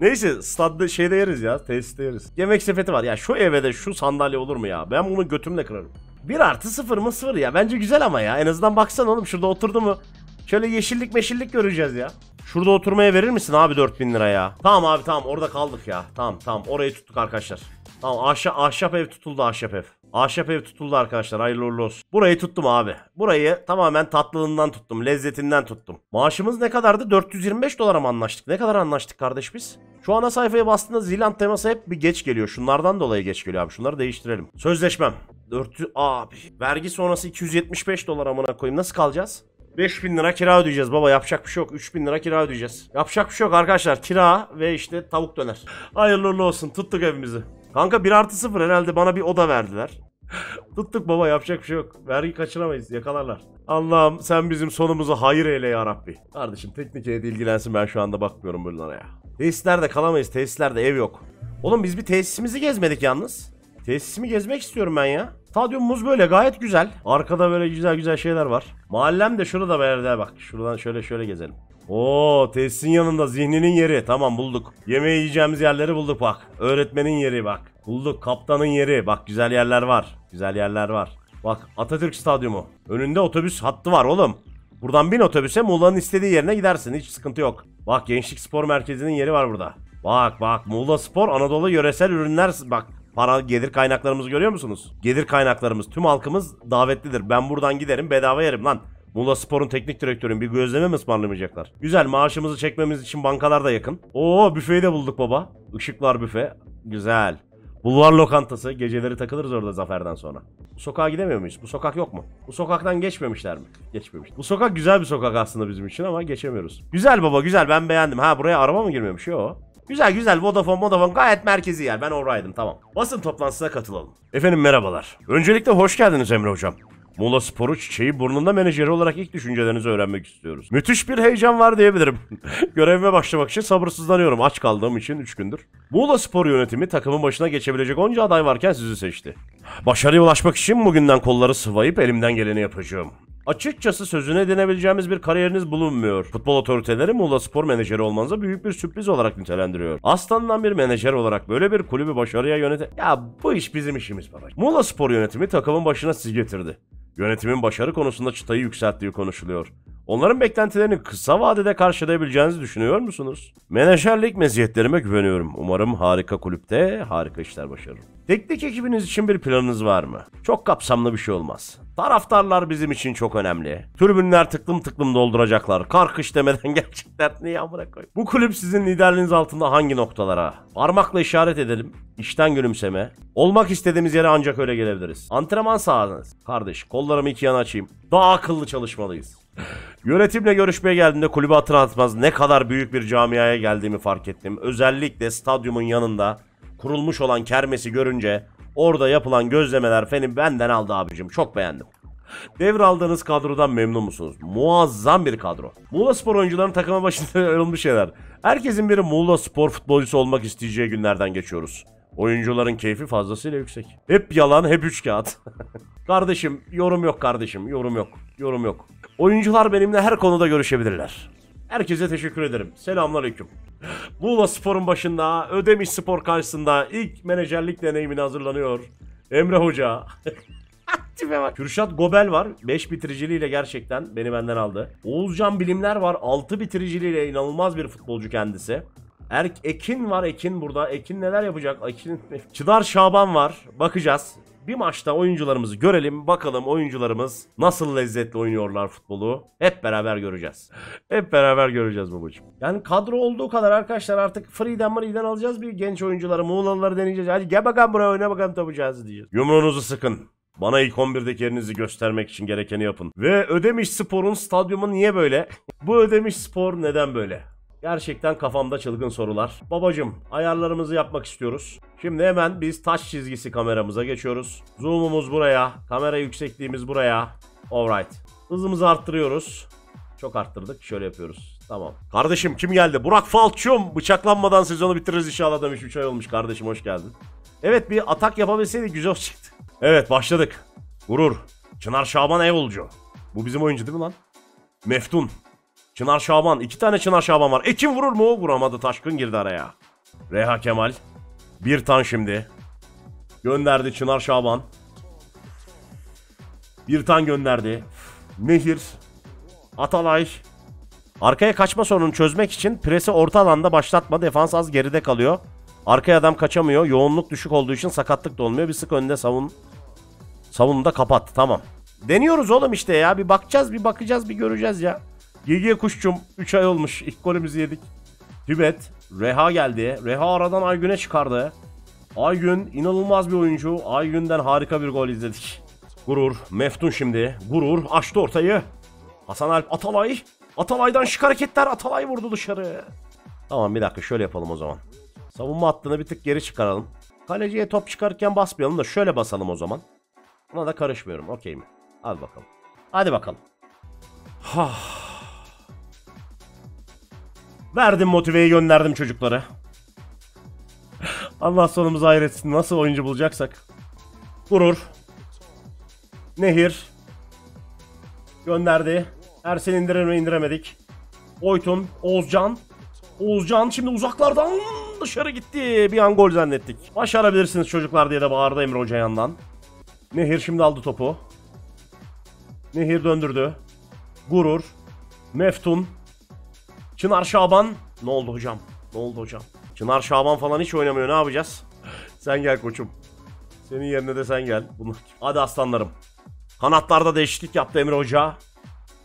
Neyse stadda şeyde yeriz ya tesiste yeriz. Yemek sepeti var ya şu eve de şu sandalye olur mu ya? Ben bunu götümle kırarım. 1 artı 0 mı 0 ya bence güzel ama ya en azından baksana oğlum şurada oturdu mu? Şöyle yeşillik meşillik göreceğiz ya. Şurada oturmaya verir misin abi 4000 lira ya? Tamam abi tamam orada kaldık ya. Tamam tamam orayı tuttuk arkadaşlar. Tamam ahşap, ahşap ev tutuldu ahşap ev. Ahşap ev tutuldu arkadaşlar hayırlı uğurlu olsun. Burayı tuttum abi. Burayı tamamen tatlılığından tuttum. Lezzetinden tuttum. Maaşımız ne kadardı? 425 dolara mı anlaştık? Ne kadar anlaştık kardeş biz? Şu ana sayfaya bastığında Ziland teması hep bir geç geliyor. Şunlardan dolayı geç geliyor abi. Şunları değiştirelim. Sözleşmem. 400 abi. Vergi sonrası 275 dolar amına koyayım. Nasıl kalacağız? 5000 lira kira ödeyeceğiz baba yapacak bir şey yok. 3000 lira kira ödeyeceğiz. Yapacak bir şey yok arkadaşlar. Kira ve işte tavuk döner. Hayırlı olsun. Tuttuk evimizi. Kanka 1 artı 0 herhalde bana bir oda verdiler. Tuttuk baba yapacak bir şey yok. Vergi kaçıramayız yakalarlar. Allah'ım sen bizim sonumuzu hayır eyle ya Rabbi. Kardeşim teknik heyet ilgilensin ben şu anda bakmıyorum bunlara ya. Tesislerde kalamayız tesislerde ev yok. Oğlum biz bir tesisimizi gezmedik yalnız. Tesisimi gezmek istiyorum ben ya. Stadyumumuz böyle gayet güzel. Arkada böyle güzel güzel şeyler var. Mahallem de şurada yerde bak. Şuradan şöyle şöyle gezelim. Oo tesisin yanında zihninin yeri. Tamam bulduk. Yemeği yiyeceğimiz yerleri bulduk bak. Öğretmenin yeri bak. Bulduk kaptanın yeri. Bak güzel yerler var. Güzel yerler var. Bak Atatürk Stadyumu. Önünde otobüs hattı var oğlum. Buradan bin otobüse Muğla'nın istediği yerine gidersin. Hiç sıkıntı yok. Bak Gençlik Spor Merkezi'nin yeri var burada. Bak bak Muğla Spor Anadolu yöresel ürünler bak para gelir kaynaklarımızı görüyor musunuz? Gelir kaynaklarımız tüm halkımız davetlidir. Ben buradan giderim bedava yerim lan. Muğla Spor'un teknik direktörün bir gözleme mi ısmarlamayacaklar? Güzel maaşımızı çekmemiz için bankalar da yakın. Oo büfeyi de bulduk baba. Işıklar büfe. Güzel. Bulvar lokantası. Geceleri takılırız orada zaferden sonra. Bu sokağa gidemiyor muyuz? Bu sokak yok mu? Bu sokaktan geçmemişler mi? Geçmemiş. Bu sokak güzel bir sokak aslında bizim için ama geçemiyoruz. Güzel baba güzel ben beğendim. Ha buraya araba mı girmemiş? Yo. Güzel güzel Vodafone Vodafone gayet merkezi yer. Ben oradaydım tamam. Basın toplantısına katılalım. Efendim merhabalar. Öncelikle hoş geldiniz Emre Hocam. Muğla Sporu çiçeği burnunda menajeri olarak ilk düşüncelerinizi öğrenmek istiyoruz. Müthiş bir heyecan var diyebilirim. Görevime başlamak için sabırsızlanıyorum aç kaldığım için 3 gündür. Muğla Spor yönetimi takımın başına geçebilecek onca aday varken sizi seçti. Başarıya ulaşmak için bugünden kolları sıvayıp elimden geleni yapacağım. Açıkçası sözüne denebileceğimiz bir kariyeriniz bulunmuyor. Futbol otoriteleri Muğla Spor menajeri olmanıza büyük bir sürpriz olarak nitelendiriyor. Aslandan bir menajer olarak böyle bir kulübü başarıya yönete... Ya bu iş bizim işimiz baba. Muğla Spor yönetimi takımın başına sizi getirdi. Yönetimin başarı konusunda çıtayı yükselttiği konuşuluyor. Onların beklentilerini kısa vadede karşılayabileceğinizi düşünüyor musunuz? Menajerlik meziyetlerime güveniyorum. Umarım harika kulüpte harika işler başarırım. Teknik ekibiniz için bir planınız var mı? Çok kapsamlı bir şey olmaz. Taraftarlar bizim için çok önemli. Tribünler tıklım tıklım dolduracaklar. Karkış demeden gerçekten niye amına koy. Bu kulüp sizin liderliğiniz altında hangi noktalara? Parmakla işaret edelim. İşten gülümseme. Olmak istediğimiz yere ancak öyle gelebiliriz. Antrenman sahanız. Kardeş kollarımı iki yana açayım. Daha akıllı çalışmalıyız. Yönetimle görüşmeye geldiğimde kulübe hatır atmaz ne kadar büyük bir camiaya geldiğimi fark ettim. Özellikle stadyumun yanında kurulmuş olan kermesi görünce orada yapılan gözlemeler beni benden aldı abicim. Çok beğendim. Devraldığınız kadrodan memnun musunuz? Muazzam bir kadro. Muğla Spor oyuncuların takıma başında olmuş şeyler. Herkesin biri Muğla Spor futbolcusu olmak isteyeceği günlerden geçiyoruz. Oyuncuların keyfi fazlasıyla yüksek. Hep yalan, hep üç kağıt. kardeşim, yorum yok kardeşim, yorum yok, yorum yok. Oyuncular benimle her konuda görüşebilirler. Herkese teşekkür ederim. Selamünaleyküm. Muğla Spor'un başında Ödemiş Spor karşısında ilk menajerlik deneyimine hazırlanıyor. Emre Hoca. Kürşat Gobel var. 5 bitiriciliğiyle gerçekten beni benden aldı. Oğuzcan Bilimler var. 6 bitiriciliğiyle inanılmaz bir futbolcu kendisi. Erk Ekin var. Ekin burada. Ekin neler yapacak? Ekin Çıdar Şaban var. Bakacağız. Bir maçta oyuncularımızı görelim. Bakalım oyuncularımız nasıl lezzetli oynuyorlar futbolu. Hep beraber göreceğiz. Hep beraber göreceğiz babacığım. Yani kadro olduğu kadar arkadaşlar artık Free'den Free'den alacağız bir genç oyuncuları. Muğlalıları deneyeceğiz. Hadi gel bakalım buraya oyna bakalım tapacağız diyeceğiz. Yumruğunuzu sıkın. Bana ilk 11'deki yerinizi göstermek için gerekeni yapın. Ve Ödemiş Spor'un stadyumu niye böyle? Bu Ödemiş Spor neden böyle? Gerçekten kafamda çılgın sorular. Babacım ayarlarımızı yapmak istiyoruz. Şimdi hemen biz taş çizgisi kameramıza geçiyoruz. Zoom'umuz buraya. Kamera yüksekliğimiz buraya. Alright. Hızımızı arttırıyoruz. Çok arttırdık. Şöyle yapıyoruz. Tamam. Kardeşim kim geldi? Burak Falçum. Bıçaklanmadan sezonu bitiririz inşallah demiş. 3 ay olmuş kardeşim hoş geldin. Evet bir atak yapabilseydik güzel olacaktı. Evet başladık. Gurur. Çınar Şaban Eyolcu. Bu bizim oyuncu değil mi lan? Meftun. Çınar Şaban. iki tane Çınar Şaban var. Ekim vurur mu? Vuramadı. Taşkın girdi araya. Reha Kemal. Bir tan şimdi. Gönderdi Çınar Şaban. Bir tan gönderdi. Nehir. Atalay. Arkaya kaçma sorununu çözmek için presi orta alanda başlatma. Defans az geride kalıyor. Arkaya adam kaçamıyor. Yoğunluk düşük olduğu için sakatlık da olmuyor. Bir sık önde savun. Savunu da kapat. Tamam. Deniyoruz oğlum işte ya. Bir bakacağız, bir bakacağız, bir göreceğiz ya. GG Kuşçum 3 ay olmuş. İlk golümüzü yedik. Tibet. Reha geldi. Reha aradan Aygün'e çıkardı. Aygün inanılmaz bir oyuncu. Aygün'den harika bir gol izledik. Gurur. Meftun şimdi. Gurur açtı ortayı. Hasan Alp Atalay. Atalay'dan şık hareketler. Atalay vurdu dışarı. Tamam bir dakika şöyle yapalım o zaman. Savunma hattını bir tık geri çıkaralım. Kaleciye top çıkarırken basmayalım da şöyle basalım o zaman. Buna da karışmıyorum. Okey mi? Hadi bakalım. Hadi bakalım. Verdim motiveyi gönderdim çocuklara. Allah sonumuzu hayretsin. Nasıl oyuncu bulacaksak. Gurur. Nehir. Gönderdi. Ersen indirir mi indiremedik. Oytun. Oğuzcan. Oğuzcan şimdi uzaklardan dışarı gitti. Bir an gol zannettik. Başarabilirsiniz çocuklar diye de bağırdı Emre Hoca yandan. Nehir şimdi aldı topu. Nehir döndürdü. Gurur. Meftun. Çınar Şaban. Ne oldu hocam? Ne oldu hocam? Çınar Şaban falan hiç oynamıyor. Ne yapacağız? sen gel koçum. Senin yerine de sen gel. Bunu... Hadi aslanlarım. Kanatlarda değişiklik yaptı Emre Hoca.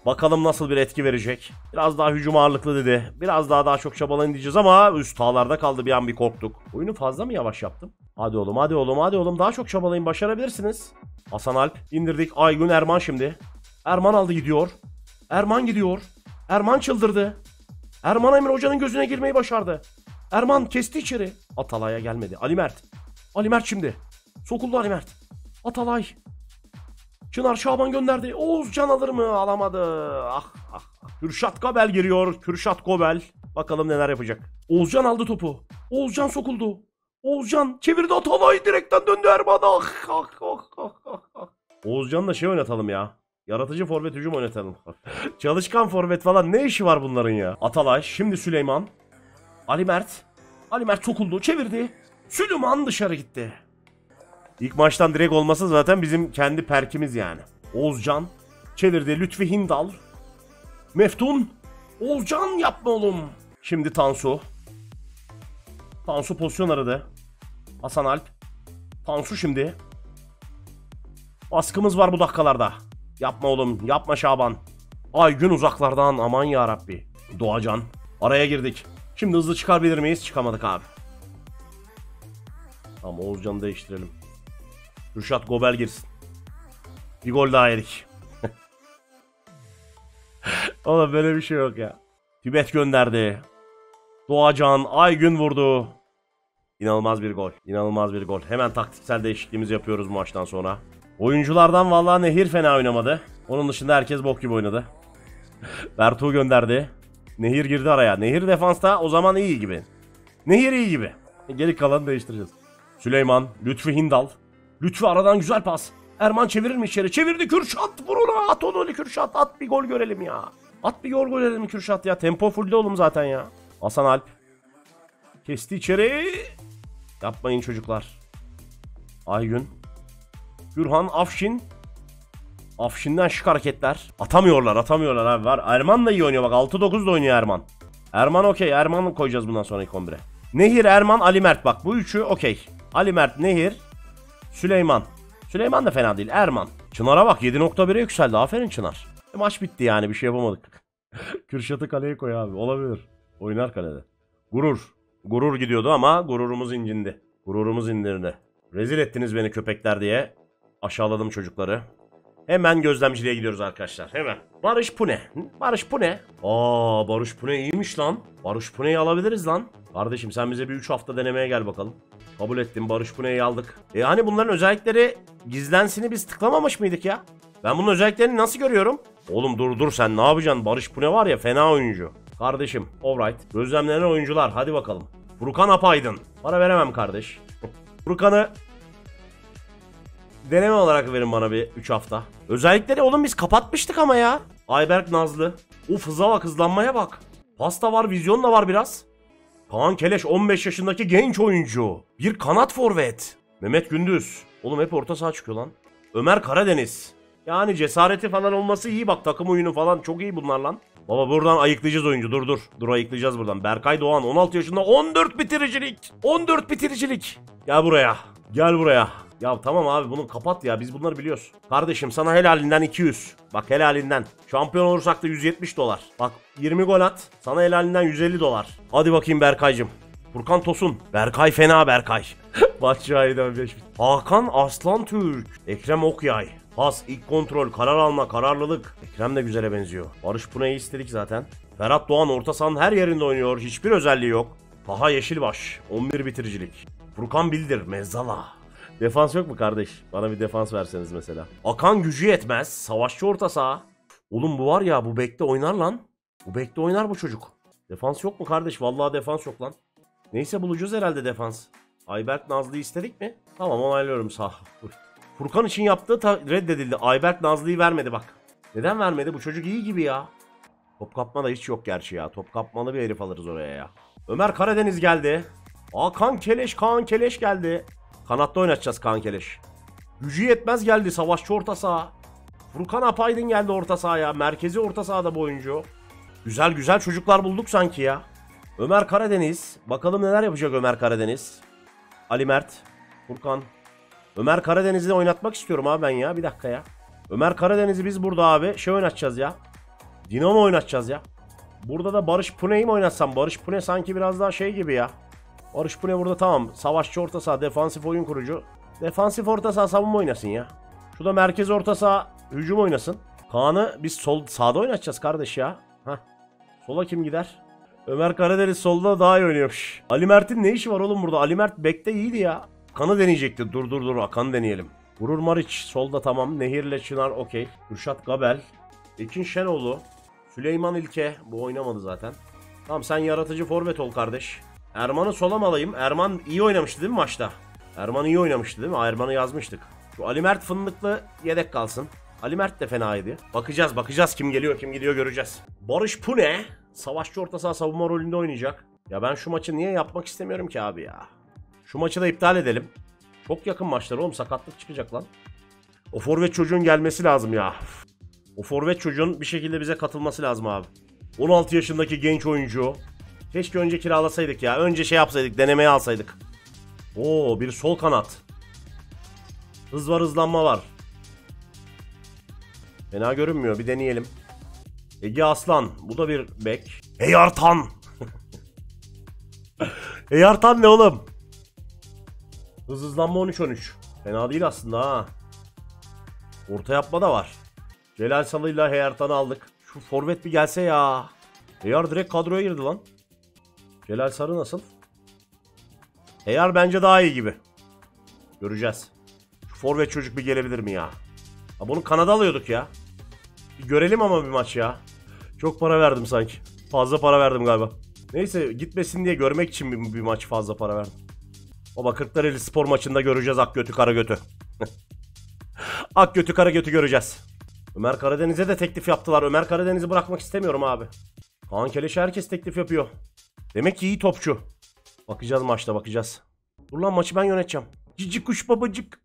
Bakalım nasıl bir etki verecek. Biraz daha hücum ağırlıklı dedi. Biraz daha daha çok çabalayın diyeceğiz ama üst ağlarda kaldı bir an bir korktuk. Oyunu fazla mı yavaş yaptım? Hadi oğlum hadi oğlum hadi oğlum daha çok çabalayın başarabilirsiniz. Hasan Alp indirdik. Aygün Erman şimdi. Erman aldı gidiyor. Erman gidiyor. Erman çıldırdı. Erman Emre Hoca'nın gözüne girmeyi başardı. Erman kesti içeri. Atalay'a gelmedi. Ali Mert. Ali Mert şimdi. Sokuldu Ali Mert. Atalay. Çınar Şaban gönderdi. Oğuz Can alır mı? Alamadı. Ah, ah, ah. Kürşat Gobel giriyor. Kürşat Gobel. Bakalım neler yapacak. Oğuzcan aldı topu. Oğuzcan sokuldu. Oğuzcan çevirdi Atalay direkten döndü Erman. Ah, ah, ah, ah, ah, ah. Oğuzcan'la şey oynatalım ya. Yaratıcı forvet hücum oynatalım. Çalışkan forvet falan ne işi var bunların ya? Atalay şimdi Süleyman. Ali Mert. Ali Mert sokuldu çevirdi. Süleyman dışarı gitti. İlk maçtan direkt olması zaten bizim kendi perkimiz yani. Oğuzcan çevirdi Lütfi Hindal. Meftun. Olcan yapma oğlum. Şimdi Tansu. Tansu pozisyon aradı. Hasan Alp. Tansu şimdi. Baskımız var bu dakikalarda. Yapma oğlum. Yapma Şaban. Ay gün uzaklardan aman ya Rabbi. Doğacan. Araya girdik. Şimdi hızlı çıkabilir miyiz? Çıkamadık abi. Tamam Oğuzcan'ı değiştirelim. Rüşat Gobel girsin. Bir gol daha yedik. Oğlum böyle bir şey yok ya. Tibet gönderdi. Doğacan Aygün vurdu. İnanılmaz bir gol. İnanılmaz bir gol. Hemen taktiksel değişikliğimizi yapıyoruz maçtan sonra. Oyunculardan vallahi Nehir fena oynamadı. Onun dışında herkes bok gibi oynadı. Bertu gönderdi. Nehir girdi araya. Nehir defansta o zaman iyi gibi. Nehir iyi gibi. Geri kalanı değiştireceğiz. Süleyman, Lütfü Hindal. Lütfü aradan güzel pas. Erman çevirir mi içeri? Çevirdi Kürşat. Vur ona at onu Kürşat. At bir gol görelim ya. At bir gol görelim Kürşat ya. Tempo fullde oğlum zaten ya. Hasan Alp. Kesti içeri. Yapmayın çocuklar. Aygün. Gürhan Afşin. Afşin'den şık hareketler. Atamıyorlar atamıyorlar abi var. Erman da iyi oynuyor bak 6-9 da oynuyor Erman. Erman okey Erman'ı koyacağız bundan sonra ilk 11'e. Nehir, Erman, Ali Mert bak bu üçü okey. Ali Mert, Nehir, Süleyman. Süleyman da fena değil Erman. Çınar'a bak 7.1'e yükseldi aferin Çınar. E, maç bitti yani bir şey yapamadık. Kürşat'ı kaleye koy abi olabilir. Oynar kalede. Gurur. Gurur gidiyordu ama gururumuz incindi. Gururumuz indirdi. Rezil ettiniz beni köpekler diye aşağıladım çocukları. Hemen gözlemciliğe gidiyoruz arkadaşlar. Hemen. Barış Pune. Barış Pune. Aa Barış Pune iyiymiş lan. Barış Pune'yi alabiliriz lan. Kardeşim sen bize bir 3 hafta denemeye gel bakalım. Kabul ettim Barış Pune'yi aldık. E hani bunların özellikleri gizlensini biz tıklamamış mıydık ya? Ben bunun özelliklerini nasıl görüyorum? Oğlum dur dur sen ne yapacaksın? Barış Pune var ya fena oyuncu. Kardeşim alright. Gözlemlenen oyuncular hadi bakalım. Furkan Apaydın. Para veremem kardeş. Furkan'ı deneme olarak verin bana bir 3 hafta. Özellikleri oğlum biz kapatmıştık ama ya. Ayberk Nazlı. Uf hıza bak hızlanmaya bak. Pasta var vizyon da var biraz. Kaan Keleş 15 yaşındaki genç oyuncu. Bir kanat forvet. Mehmet Gündüz. Oğlum hep orta saha çıkıyor lan. Ömer Karadeniz. Yani cesareti falan olması iyi bak takım oyunu falan çok iyi bunlar lan. Baba buradan ayıklayacağız oyuncu dur dur. Dur ayıklayacağız buradan. Berkay Doğan 16 yaşında 14 bitiricilik. 14 bitiricilik. Gel buraya. Gel buraya. Ya tamam abi bunu kapat ya biz bunları biliyoruz. Kardeşim sana helalinden 200. Bak helalinden. Şampiyon olursak da 170 dolar. Bak 20 gol at. Sana helalinden 150 dolar. Hadi bakayım Berkay'cım. Furkan Tosun. Berkay fena Berkay. Bahçıay'ı dönmüş. Hakan Aslan Türk. Ekrem Okyay. Pas, ilk kontrol, karar alma, kararlılık. Ekrem de güzele benziyor. Barış Puna'yı istedik zaten. Ferhat Doğan orta sahanın her yerinde oynuyor. Hiçbir özelliği yok. Taha Yeşilbaş. 11 bitiricilik. Furkan Bildir. Mezzala. Defans yok mu kardeş? Bana bir defans verseniz mesela. Akan gücü yetmez. Savaşçı orta saha. Oğlum bu var ya bu bekte oynar lan. Bu bekte oynar bu çocuk. Defans yok mu kardeş? Vallahi defans yok lan. Neyse bulacağız herhalde defans. Ayberk Nazlı'yı istedik mi? Tamam onaylıyorum sağ. Furkan için yaptığı reddedildi. Ayberk Nazlı'yı vermedi bak. Neden vermedi? Bu çocuk iyi gibi ya. Top kapma da hiç yok gerçi ya. Top kapmalı bir herif alırız oraya ya. Ömer Karadeniz geldi. Aa Kaan Keleş, Kaan Keleş geldi. Kanatta oynatacağız Kaan Keleş. Gücü yetmez geldi savaşçı orta saha. Furkan Apaydın geldi orta sahaya. Merkezi orta sahada bu oyuncu. Güzel güzel çocuklar bulduk sanki ya. Ömer Karadeniz. Bakalım neler yapacak Ömer Karadeniz. Ali Mert. Furkan. Ömer Karadeniz'i oynatmak istiyorum abi ben ya. Bir dakika ya. Ömer Karadeniz'i biz burada abi şey oynatacağız ya. Dinamo oynatacağız ya. Burada da Barış Pune'yi mi oynatsam? Barış Pune sanki biraz daha şey gibi ya. Barış Pune burada tamam. Savaşçı orta saha, defansif oyun kurucu. Defansif orta saha savunma oynasın ya. Şu da merkez orta saha hücum oynasın. Kaan'ı biz sol sağda oynatacağız kardeş ya. Hah. Sola kim gider? Ömer Karadeniz solda daha iyi oynuyormuş. Ali Mert'in ne işi var oğlum burada? Ali Mert bekte iyiydi ya. Kanı deneyecekti. Dur dur dur. Akan'ı deneyelim. Gurur Mariç solda tamam. Nehirle Çınar okey. Kürşat Gabel. Ekin Şenoğlu. Süleyman İlke. Bu oynamadı zaten. Tamam sen yaratıcı forvet ol kardeş. Erman'ı sola mı alayım? Erman iyi oynamıştı değil mi maçta? Erman iyi oynamıştı değil mi? Erman'ı yazmıştık. Şu Ali Mert fındıklı yedek kalsın. Ali Mert de fenaydı. Bakacağız bakacağız kim geliyor kim gidiyor göreceğiz. Barış Pune savaşçı orta saha savunma rolünde oynayacak. Ya ben şu maçı niye yapmak istemiyorum ki abi ya. Şu maçı da iptal edelim. Çok yakın maçlar oğlum sakatlık çıkacak lan. O forvet çocuğun gelmesi lazım ya. O forvet çocuğun bir şekilde bize katılması lazım abi. 16 yaşındaki genç oyuncu. Keşke önce kiralasaydık ya. Önce şey yapsaydık, denemeye alsaydık. Oo, bir sol kanat. Hız var, hızlanma var. Fena görünmüyor. Bir deneyelim. Ege Aslan. Bu da bir bek. Eyartan. Eyartan ne oğlum? Hız hızlanma 13-13. Fena değil aslında ha. Orta yapma da var. Celal Salı'yla Heyartan'ı aldık. Şu forvet bir gelse ya. Heyar direkt kadroya girdi lan. Celal Sarı nasıl? Heyar bence daha iyi gibi. Göreceğiz. Şu forvet çocuk bir gelebilir mi ya? Ha bunu Kanada alıyorduk ya. Bir görelim ama bir maç ya. Çok para verdim sanki. Fazla para verdim galiba. Neyse gitmesin diye görmek için bir, bir maç fazla para verdim. Baba Kırklareli spor maçında göreceğiz ak götü kara götü. ak götü kara götü göreceğiz. Ömer Karadeniz'e de teklif yaptılar. Ömer Karadeniz'i bırakmak istemiyorum abi. Kaan Keleş'e herkes teklif yapıyor. Demek ki iyi topçu. Bakacağız maçta bakacağız. Dur lan maçı ben yöneteceğim. Cici kuş babacık.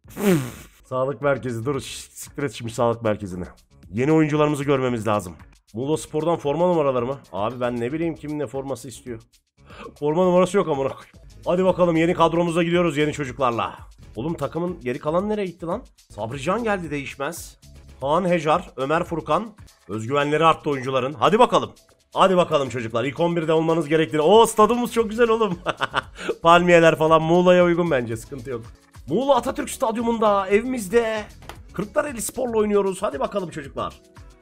sağlık merkezi dur. Siktir et şimdi sağlık merkezini. Yeni oyuncularımızı görmemiz lazım. Muğla Spor'dan forma numaraları mı? Abi ben ne bileyim kimin ne forması istiyor. Forma numarası yok amına koyayım. Hadi bakalım yeni kadromuza gidiyoruz yeni çocuklarla. Oğlum takımın geri kalan nereye gitti lan? Sabrican geldi değişmez. Kaan Hecar, Ömer Furkan. Özgüvenleri arttı oyuncuların. Hadi bakalım. Hadi bakalım çocuklar. İlk 11'de olmanız gerektiğini. Oo stadımız çok güzel oğlum. Palmiyeler falan Muğla'ya uygun bence. Sıkıntı yok. Muğla Atatürk Stadyumunda evimizde. Kırklareli Spor'la oynuyoruz. Hadi bakalım çocuklar.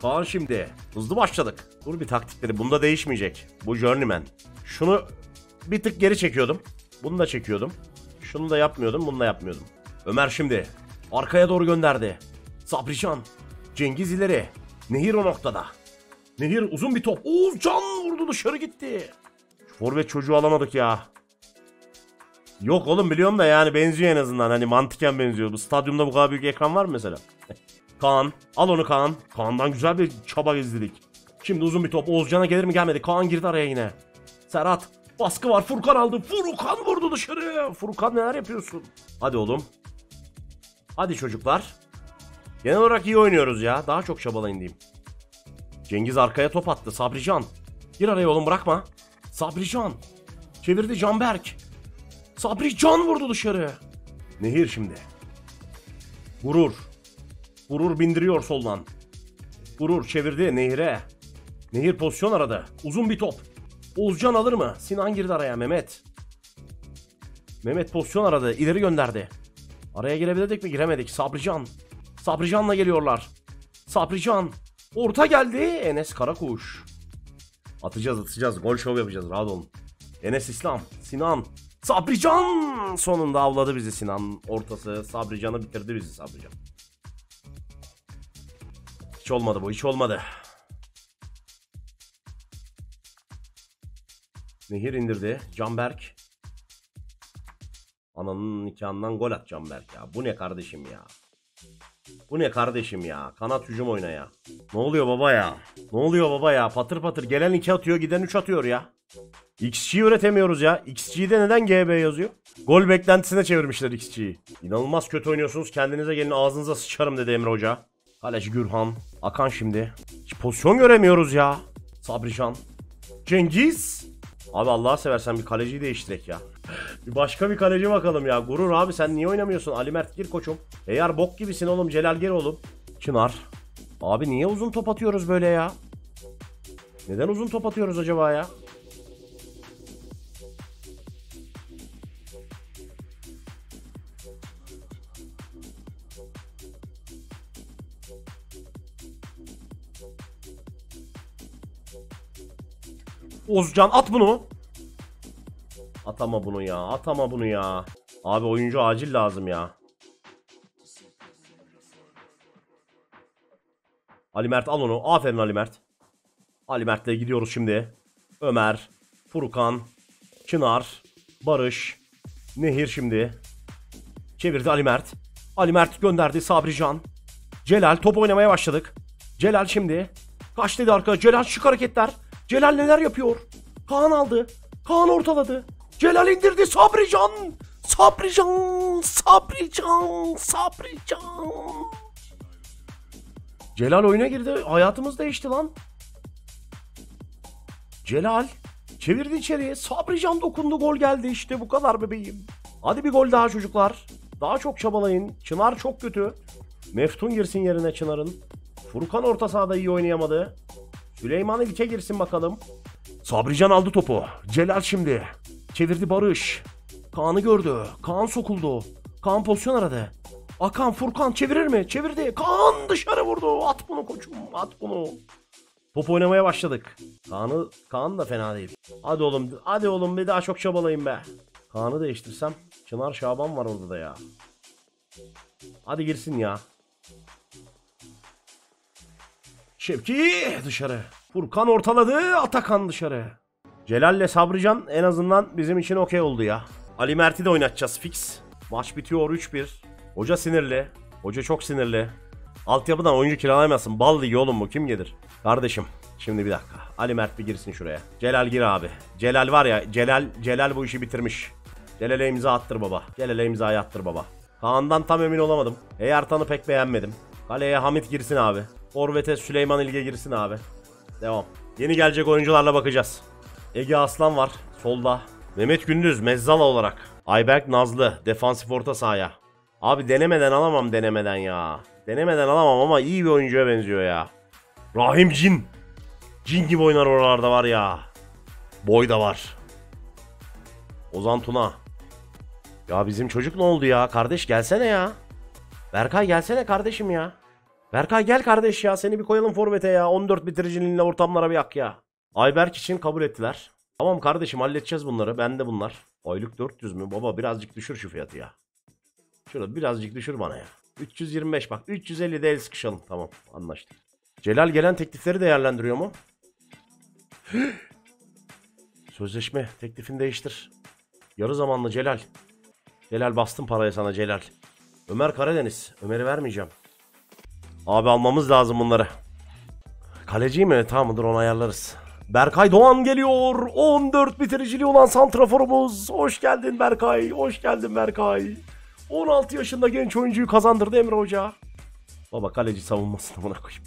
Kaan şimdi. Hızlı başladık. Dur bir taktikleri. Bunda değişmeyecek. Bu Journeyman. Şunu bir tık geri çekiyordum. Bunu da çekiyordum. Şunu da yapmıyordum. Bunu da yapmıyordum. Ömer şimdi. Arkaya doğru gönderdi. Sabrican. Cengiz ileri. Nehir o noktada. Nehir uzun bir top. Oğuzcan vurdu dışarı gitti. Şu Forvet çocuğu alamadık ya. Yok oğlum biliyorum da yani benziyor en azından. Hani mantıken benziyor. Bu stadyumda bu kadar büyük ekran var mı mesela? Kaan. Al onu Kaan. Kaan'dan güzel bir çaba izledik. Şimdi uzun bir top. Oğuzcan'a gelir mi gelmedi. Kaan girdi araya yine. Serhat. Baskı var. Furkan aldı. Furkan vurdu dışarı. Furkan neler yapıyorsun? Hadi oğlum. Hadi çocuklar. Genel olarak iyi oynuyoruz ya. Daha çok çabalayın diyeyim. Cengiz arkaya top attı. Sabrican. Gir araya oğlum bırakma. Sabrican. Çevirdi Canberk. Sabrican vurdu dışarı. Nehir şimdi. Gurur. Gurur bindiriyor soldan. Gurur çevirdi Nehir'e. Nehir pozisyon aradı. Uzun bir top. Oğuzcan alır mı? Sinan girdi araya Mehmet. Mehmet pozisyon aradı. İleri gönderdi. Araya girebilirdik mi? Giremedik. Sabrican. Sabrican'la geliyorlar. Sabrican. Orta geldi. Enes Karakuş. Atacağız atacağız. Gol şov yapacağız. Rahat olun. Enes İslam. Sinan. Sabrican. Sonunda avladı bizi Sinan. Ortası. Sabrican'ı bitirdi bizi Sabrican. Hiç olmadı bu. Hiç olmadı. Nehir indirdi. Canberk. Ananın nikahından gol at Canberk ya. Bu ne kardeşim ya? Bu ne kardeşim ya? Kanat hücum oyna ya. Ne oluyor baba ya? Ne oluyor baba ya? Patır patır gelen 2 atıyor giden 3 atıyor ya. XG üretemiyoruz ya. XG'de neden GB yazıyor? Gol beklentisine çevirmişler XG'yi. İnanılmaz kötü oynuyorsunuz. Kendinize gelin ağzınıza sıçarım dedi Emre Hoca. Kaleci Gürhan. Akan şimdi. Hiç pozisyon göremiyoruz ya. Sabrican. Cengiz. Abi Allah'a seversen bir kaleciyi değiştirek ya. Başka bir kaleci bakalım ya. Gurur abi sen niye oynamıyorsun? Ali Mert gir koçum. Eğer bok gibisin oğlum Celal gel oğlum. Çınar. Abi niye uzun top atıyoruz böyle ya? Neden uzun top atıyoruz acaba ya? Ozcan at bunu. Atama bunu ya. Atama bunu ya. Abi oyuncu acil lazım ya. Ali Mert al onu. Aferin Ali Mert. Ali Mert'le gidiyoruz şimdi. Ömer, Furkan, Çınar, Barış, Nehir şimdi. Çevirdi Ali Mert. Ali Mert gönderdi Sabrican. Celal top oynamaya başladık. Celal şimdi. Kaç dedi arka. Celal şık hareketler. Celal neler yapıyor? Kaan aldı. Kaan ortaladı. Celal indirdi. Sabrican. Sabrican. Sabrican. Sabrican. Celal oyuna girdi. Hayatımız değişti lan. Celal çevirdi içeriye. Sabrican dokundu gol geldi işte bu kadar bebeğim. Hadi bir gol daha çocuklar. Daha çok çabalayın. Çınar çok kötü. Meftun girsin yerine Çınar'ın. Furkan orta sahada iyi oynayamadı. Süleyman İlke girsin bakalım. Sabrican aldı topu. Celal şimdi. Çevirdi Barış. Kaan'ı gördü. Kaan sokuldu. Kaan pozisyon aradı. Akan Furkan çevirir mi? Çevirdi. Kaan dışarı vurdu. At bunu koçum. At bunu. Top oynamaya başladık. Kaan'ı Kaan da fena değil. Hadi oğlum. Hadi oğlum bir daha çok çabalayın be. Kaan'ı değiştirsem. Çınar Şaban var orada da ya. Hadi girsin ya. Şevki dışarı. Furkan ortaladı. Atakan dışarı. Celal'le Sabrican en azından bizim için okey oldu ya. Ali Mert'i de oynatacağız fix. Maç bitiyor 3-1. Hoca sinirli. Hoca çok sinirli. Altyapıdan oyuncu kiralayamazsın. Bal yiyor oğlum bu kim gelir? Kardeşim şimdi bir dakika. Ali Mert bir girsin şuraya. Celal gir abi. Celal var ya Celal Celal bu işi bitirmiş. Celal'e imza attır baba. Celal'e imzayı attır baba. Kaan'dan tam emin olamadım. Eyartan'ı pek beğenmedim. Kaleye Hamit girsin abi. Forvet'e Süleyman İlge girsin abi. Devam. Yeni gelecek oyuncularla bakacağız. Ege Aslan var solda. Mehmet Gündüz mezzala olarak. Ayberk Nazlı defansif orta sahaya. Abi denemeden alamam denemeden ya. Denemeden alamam ama iyi bir oyuncuya benziyor ya. Rahim Cin. Cin gibi oynar oralarda var ya. Boy da var. Ozan Tuna. Ya bizim çocuk ne oldu ya? Kardeş gelsene ya. Berkay gelsene kardeşim ya. Berkay gel kardeş ya. Seni bir koyalım forvete ya. 14 bitiriciliğinle ortamlara bir yak ya. Ayberk için kabul ettiler. Tamam kardeşim halledeceğiz bunları. Bende bunlar. Aylık 400 mü? Baba birazcık düşür şu fiyatı ya. Şurada birazcık düşür bana ya. 325 bak. 350 de el sıkışalım. Tamam anlaştık. Celal gelen teklifleri değerlendiriyor mu? Sözleşme teklifini değiştir. Yarı zamanlı Celal. Celal bastım parayı sana Celal. Ömer Karadeniz. Ömer'i vermeyeceğim. Abi almamız lazım bunları. Kaleci mi? Tamam dur onu ayarlarız. Berkay Doğan geliyor. 14 bitiriciliği olan santraforumuz. Hoş geldin Berkay. Hoş geldin Berkay. 16 yaşında genç oyuncuyu kazandırdı Emre Hoca. Baba kaleci savunmasına buna koyayım.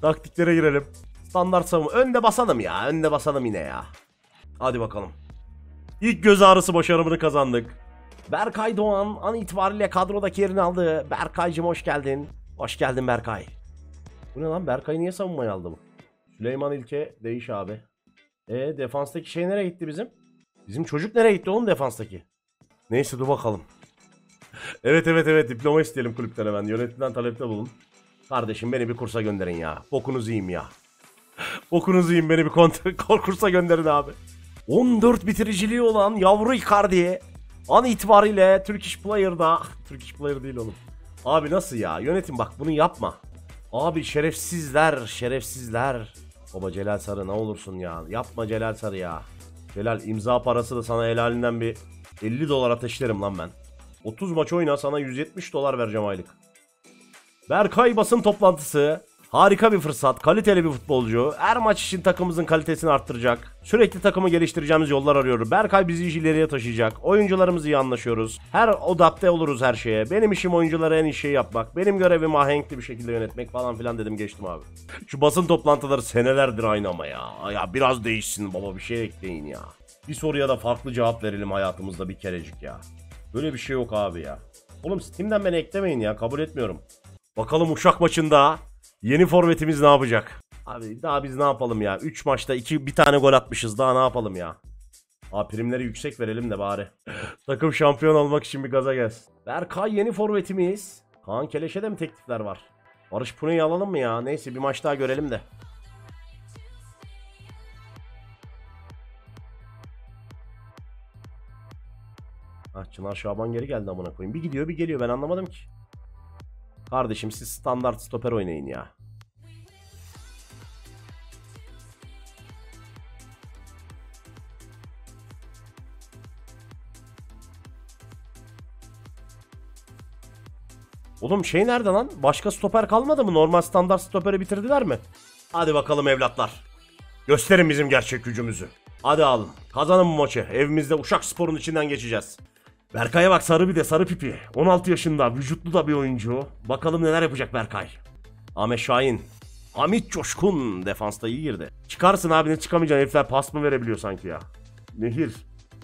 Taktiklere girelim. Standart savunma. Önde basalım ya. Önde basalım yine ya. Hadi bakalım. İlk göz ağrısı başarımını kazandık. Berkay Doğan an itibariyle kadrodaki yerini aldı. Berkay'cım hoş geldin. Hoş geldin Berkay. Bu ne lan? Berkay niye savunmaya aldı bu? Süleyman İlke değiş abi. E defanstaki şey nereye gitti bizim? Bizim çocuk nereye gitti oğlum defanstaki? Neyse dur bakalım. evet evet evet diploma isteyelim kulüpten hemen. Yönetimden talepte bulun. Kardeşim beni bir kursa gönderin ya. Bokunuzu yiyeyim ya. Bokunuzu yiyeyim beni bir kursa gönderin abi. 14 bitiriciliği olan yavru Icardi an itibariyle Turkish Player'da Turkish Player değil oğlum. Abi nasıl ya? Yönetim bak bunu yapma. Abi şerefsizler, şerefsizler. Baba Celal Sarı ne olursun ya. Yapma Celal Sarı ya. Celal imza parası da sana helalinden bir 50 dolar ateşlerim lan ben. 30 maç oyna sana 170 dolar vereceğim aylık. Berkay basın toplantısı. Harika bir fırsat, kaliteli bir futbolcu. Her maç için takımımızın kalitesini arttıracak. Sürekli takımı geliştireceğimiz yollar arıyoruz. Berkay bizi ileriye taşıyacak. Oyuncularımız iyi anlaşıyoruz. Her adapte oluruz her şeye. Benim işim oyunculara en iyi şeyi yapmak. Benim görevim ahenkli bir şekilde yönetmek falan filan dedim geçtim abi. Şu basın toplantıları senelerdir aynı ama ya. Ya biraz değişsin baba bir şey ekleyin ya. Bir soruya da farklı cevap verelim hayatımızda bir kerecik ya. Böyle bir şey yok abi ya. Oğlum Steam'den beni eklemeyin ya kabul etmiyorum. Bakalım Uşak maçında yeni forvetimiz ne yapacak? Abi daha biz ne yapalım ya? 3 maçta 2 bir tane gol atmışız. Daha ne yapalım ya? Aa primleri yüksek verelim de bari. Takım şampiyon olmak için bir gaza gelsin. Berkay yeni forvetimiz. Kaan Keleş'e de mi teklifler var? Barış Pune'yi alalım mı ya? Neyse bir maç daha görelim de. Ah Çınar Şaban geri geldi amına koyayım. Bir gidiyor bir geliyor ben anlamadım ki. Kardeşim siz standart stoper oynayın ya. Oğlum şey nerede lan? Başka stoper kalmadı mı? Normal standart stoperi bitirdiler mi? Hadi bakalım evlatlar. Gösterin bizim gerçek gücümüzü. Hadi alın. Kazanın bu maçı. Evimizde Uşak Spor'un içinden geçeceğiz. Berkay'a bak sarı bir de sarı pipi. 16 yaşında vücutlu da bir oyuncu. Bakalım neler yapacak Berkay. Ahmet Şahin. Hamit Coşkun defansta iyi girdi. Çıkarsın abi ne çıkamayacaksın herifler pas mı verebiliyor sanki ya. Nehir.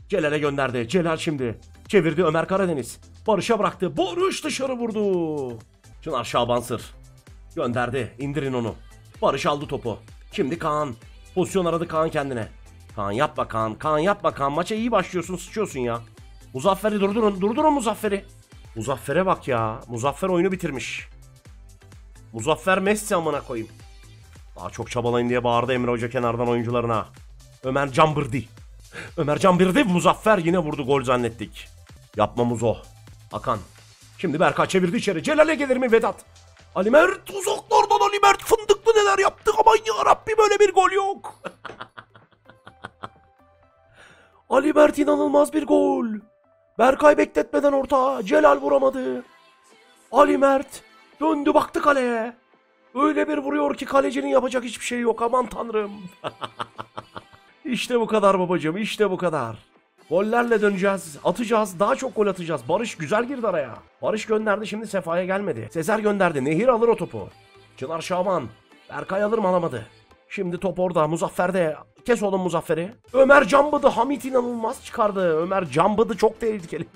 Celal'e gönderdi. Celal şimdi. Çevirdi Ömer Karadeniz. Barış'a bıraktı. Barış dışarı vurdu. Çınar Şaban Sır. Gönderdi. İndirin onu. Barış aldı topu. Şimdi Kaan. Pozisyon aradı Kaan kendine. Kaan yapma Kaan. Kaan yapma Kaan. Maça iyi başlıyorsun sıçıyorsun ya. Muzaffer'i durdurun. Durdurun Muzaffer'i. Muzaffer'e bak ya. Muzaffer oyunu bitirmiş. Muzaffer Messi amına koyayım. Daha çok çabalayın diye bağırdı Emre Hoca kenardan oyuncularına. Ömer Cambırdi. Ömer Cambırdi Muzaffer yine vurdu gol zannettik. Yapma Muzo. Hakan. Şimdi Berkay çevirdi içeri. Celal'e gelir mi Vedat? Ali Mert uzaklardan Ali Mert fındıklı neler yaptı aman ya Rabbi böyle bir gol yok. Ali Mert inanılmaz bir gol. Berkay bekletmeden orta. Celal vuramadı. Ali Mert döndü baktı kaleye. Öyle bir vuruyor ki kalecinin yapacak hiçbir şey yok aman tanrım. işte bu kadar babacığım işte bu kadar. Gollerle döneceğiz, atacağız, daha çok gol atacağız. Barış güzel girdi araya. Barış gönderdi şimdi Sefa'ya gelmedi. Sezer gönderdi, Nehir alır o topu. Çınar Şaban, Berkay alır mı alamadı. Şimdi top orada, Muzaffer'de. Kes oğlum Muzaffer'i. Ömer Cambıdı, Hamit inanılmaz çıkardı. Ömer Cambıdı çok tehlikeli.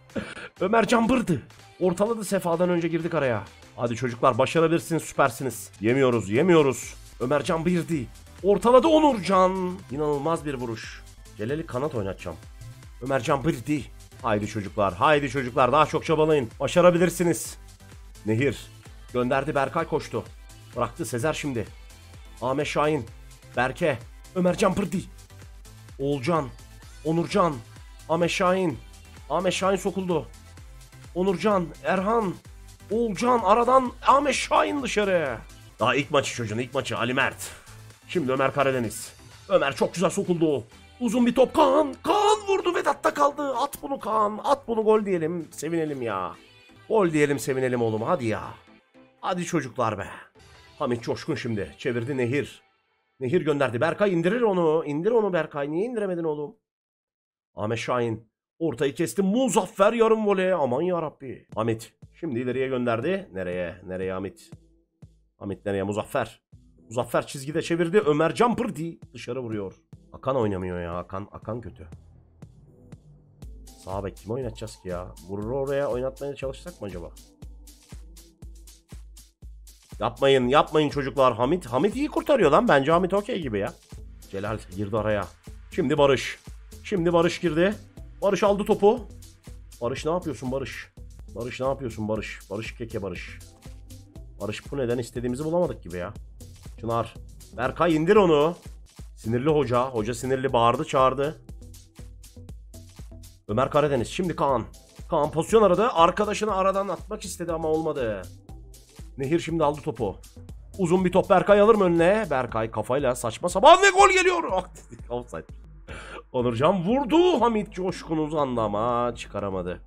Ömer Cambırdı. Ortaladı Sefa'dan önce girdik araya. Hadi çocuklar başarabilirsiniz süpersiniz. Yemiyoruz yemiyoruz. Ömer Can birdi. Ortaladı Onurcan. İnanılmaz bir vuruş. Celal'i kanat oynatacağım. Ömer Can birdi. Haydi çocuklar haydi çocuklar daha çok çabalayın. Başarabilirsiniz. Nehir. Gönderdi Berkay koştu. Bıraktı Sezer şimdi. Ahmet Şahin. Berke. Ömer Can birdi. Oğulcan. Onurcan. Ahmet Şahin. Ahmet Şahin sokuldu. Onurcan, Erhan, Oğulcan aradan Ahmet Şahin dışarı. Daha ilk maçı çocuğun ilk maçı Ali Mert. Şimdi Ömer Karadeniz. Ömer çok güzel sokuldu. Uzun bir top Kaan. Kaan vurdu Vedat'ta kaldı. At bunu Kaan. At bunu gol diyelim. Sevinelim ya. Gol diyelim sevinelim oğlum hadi ya. Hadi çocuklar be. Hamit Coşkun şimdi. Çevirdi Nehir. Nehir gönderdi. Berkay indirir onu. İndir onu Berkay. Niye indiremedin oğlum? Ahmet Şahin. Ortayı kesti. Muzaffer yarım voley. Aman ya Rabbi. Hamit. Şimdi ileriye gönderdi. Nereye? Nereye Hamit? Hamit nereye? Muzaffer. Muzaffer çizgide çevirdi. Ömer Campırdi. Dışarı vuruyor. Akan oynamıyor ya. Akan, Akan kötü. Sağ bek kimi oynatacağız ki ya? Vurur oraya oynatmaya çalışsak mı acaba? Yapmayın, yapmayın çocuklar. Hamit, Hamit iyi kurtarıyor lan. Bence Hamit okey gibi ya. Celal girdi araya. Şimdi Barış. Şimdi Barış girdi. Barış aldı topu. Barış ne yapıyorsun Barış? Barış ne yapıyorsun Barış? Barış keke Barış. Barış bu neden istediğimizi bulamadık gibi ya. Çınar. Berkay indir onu. Sinirli hoca. Hoca sinirli bağırdı çağırdı. Ömer Karadeniz. Şimdi Kaan. Kaan pozisyon aradı. Arkadaşını aradan atmak istedi ama olmadı. Nehir şimdi aldı topu. Uzun bir top Berkay alır mı önüne? Berkay kafayla saçma sapan ve gol geliyor. Offside. Onurcan vurdu. Hamit Coşkun uzandı ama çıkaramadı.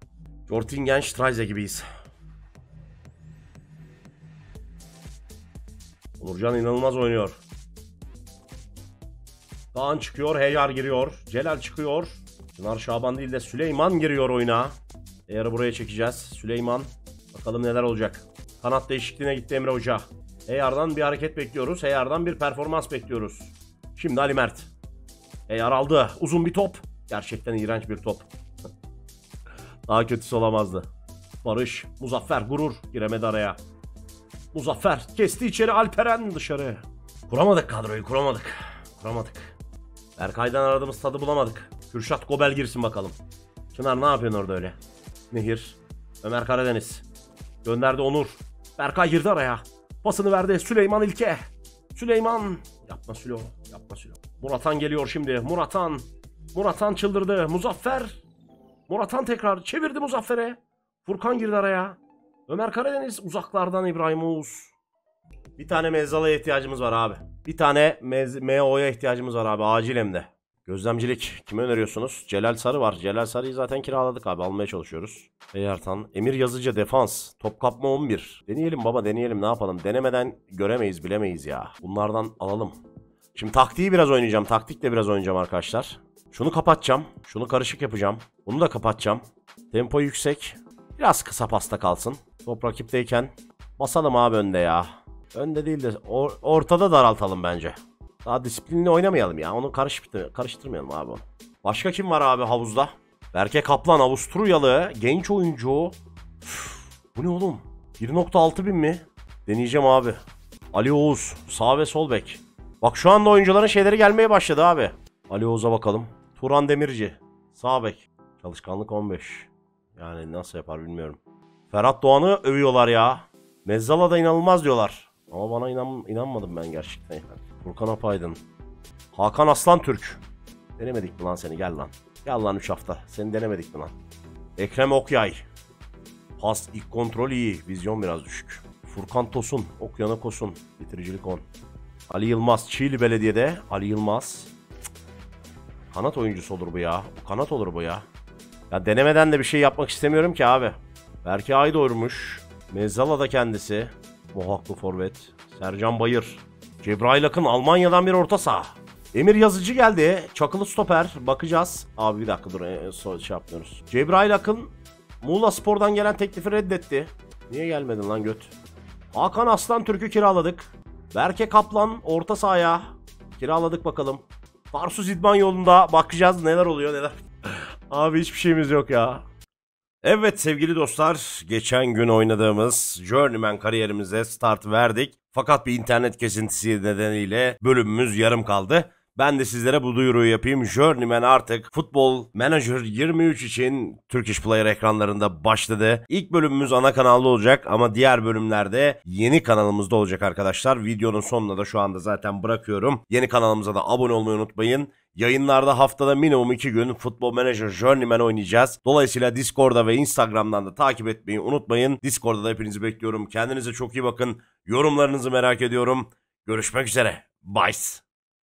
Jortingen Streise gibiyiz. Onurcan inanılmaz oynuyor. Kaan çıkıyor, Heyar giriyor. Celal çıkıyor. Çınar Şaban değil de Süleyman giriyor oyuna. Heyar'ı buraya çekeceğiz. Süleyman. Bakalım neler olacak. Kanat değişikliğine gitti Emre Hoca. Heyar'dan bir hareket bekliyoruz. Heyar'dan bir performans bekliyoruz. Şimdi Ali Mert. Heyar aldı. Uzun bir top. Gerçekten iğrenç bir top. Daha kötüsü olamazdı. Barış, Muzaffer, gurur giremedi araya. Muzaffer kesti içeri Alperen dışarı. Kuramadık kadroyu kuramadık. Kuramadık. Berkay'dan aradığımız tadı bulamadık. Kürşat Gobel girsin bakalım. Çınar ne yapıyorsun orada öyle? Nehir. Ömer Karadeniz. Gönderdi Onur. Berkay girdi araya. Pasını verdi Süleyman İlke. Süleyman. Yapma Sülo. Yapma Sülo. Muratan geliyor şimdi. Muratan. Muratan çıldırdı. Muzaffer. Muratan tekrar çevirdi Muzaffer'e. Furkan girdi araya. Ömer Karadeniz uzaklardan İbrahim Oğuz. Bir tane mezzalaya ihtiyacımız var abi. Bir tane mez- MO'ya ihtiyacımız var abi acil hem de. Gözlemcilik kime öneriyorsunuz? Celal Sarı var. Celal Sarı'yı zaten kiraladık abi almaya çalışıyoruz. Beyartan. Emir Yazıcı defans. Top kapma 11. Deneyelim baba deneyelim ne yapalım. Denemeden göremeyiz bilemeyiz ya. Bunlardan alalım. Şimdi taktiği biraz oynayacağım. Taktikle biraz oynayacağım arkadaşlar. Şunu kapatacağım. Şunu karışık yapacağım. Bunu da kapatacağım. Tempo yüksek. Biraz kısa pasta kalsın. Top rakipteyken basalım abi önde ya. Önde değil de or- ortada daraltalım bence. Daha disiplinli oynamayalım ya. Onu karıştır karıştırmayalım abi. Başka kim var abi havuzda? Berke Kaplan Avusturyalı genç oyuncu. Üf, bu ne oğlum? 1.6 bin mi? Deneyeceğim abi. Ali Oğuz sağ ve sol bek. Bak şu anda oyuncuların şeyleri gelmeye başladı abi. Ali Oğuz'a bakalım. Turan Demirci sağ bek. Çalışkanlık 15. Yani nasıl yapar bilmiyorum. Ferhat Doğan'ı övüyorlar ya. Mezzala da inanılmaz diyorlar. Ama bana inan, inanmadım ben gerçekten yani. Furkan Apaydın. Hakan Aslan Türk. Denemedik mi lan seni gel lan. Gel lan 3 hafta. Seni denemedik mi lan. Ekrem Okyay. Pas ilk kontrol iyi. Vizyon biraz düşük. Furkan Tosun. Okyan'a Kosun. Bitiricilik 10. Ali Yılmaz. Çiğli Belediye'de. Ali Yılmaz. Kanat oyuncusu olur bu ya. Kanat olur bu ya. Ya denemeden de bir şey yapmak istemiyorum ki abi. Berke Aydoğur'muş. Mezzala da kendisi. Mohaklı forvet. Sercan Bayır. Cebrail Akın Almanya'dan bir orta saha. Emir Yazıcı geldi. Çakılı stoper. Bakacağız. Abi bir dakika dur. e, so- şey yapmıyoruz. Cebrail Akın Muğla Spor'dan gelen teklifi reddetti. Niye gelmedin lan göt? Hakan Aslan Türk'ü kiraladık. Berke Kaplan orta sahaya. Kiraladık bakalım. Tarsus İdman yolunda bakacağız neler oluyor neler. Abi hiçbir şeyimiz yok ya. Evet sevgili dostlar, geçen gün oynadığımız Journeyman kariyerimize start verdik. Fakat bir internet kesintisi nedeniyle bölümümüz yarım kaldı. Ben de sizlere bu duyuruyu yapayım. Journeyman artık Football Manager 23 için Turkish Player ekranlarında başladı. İlk bölümümüz ana kanalda olacak ama diğer bölümlerde yeni kanalımızda olacak arkadaşlar. Videonun sonuna da şu anda zaten bırakıyorum. Yeni kanalımıza da abone olmayı unutmayın. Yayınlarda haftada minimum 2 gün Football Manager Journeyman oynayacağız. Dolayısıyla Discord'da ve Instagram'dan da takip etmeyi unutmayın. Discord'da da hepinizi bekliyorum. Kendinize çok iyi bakın. Yorumlarınızı merak ediyorum. Görüşmek üzere. Bye.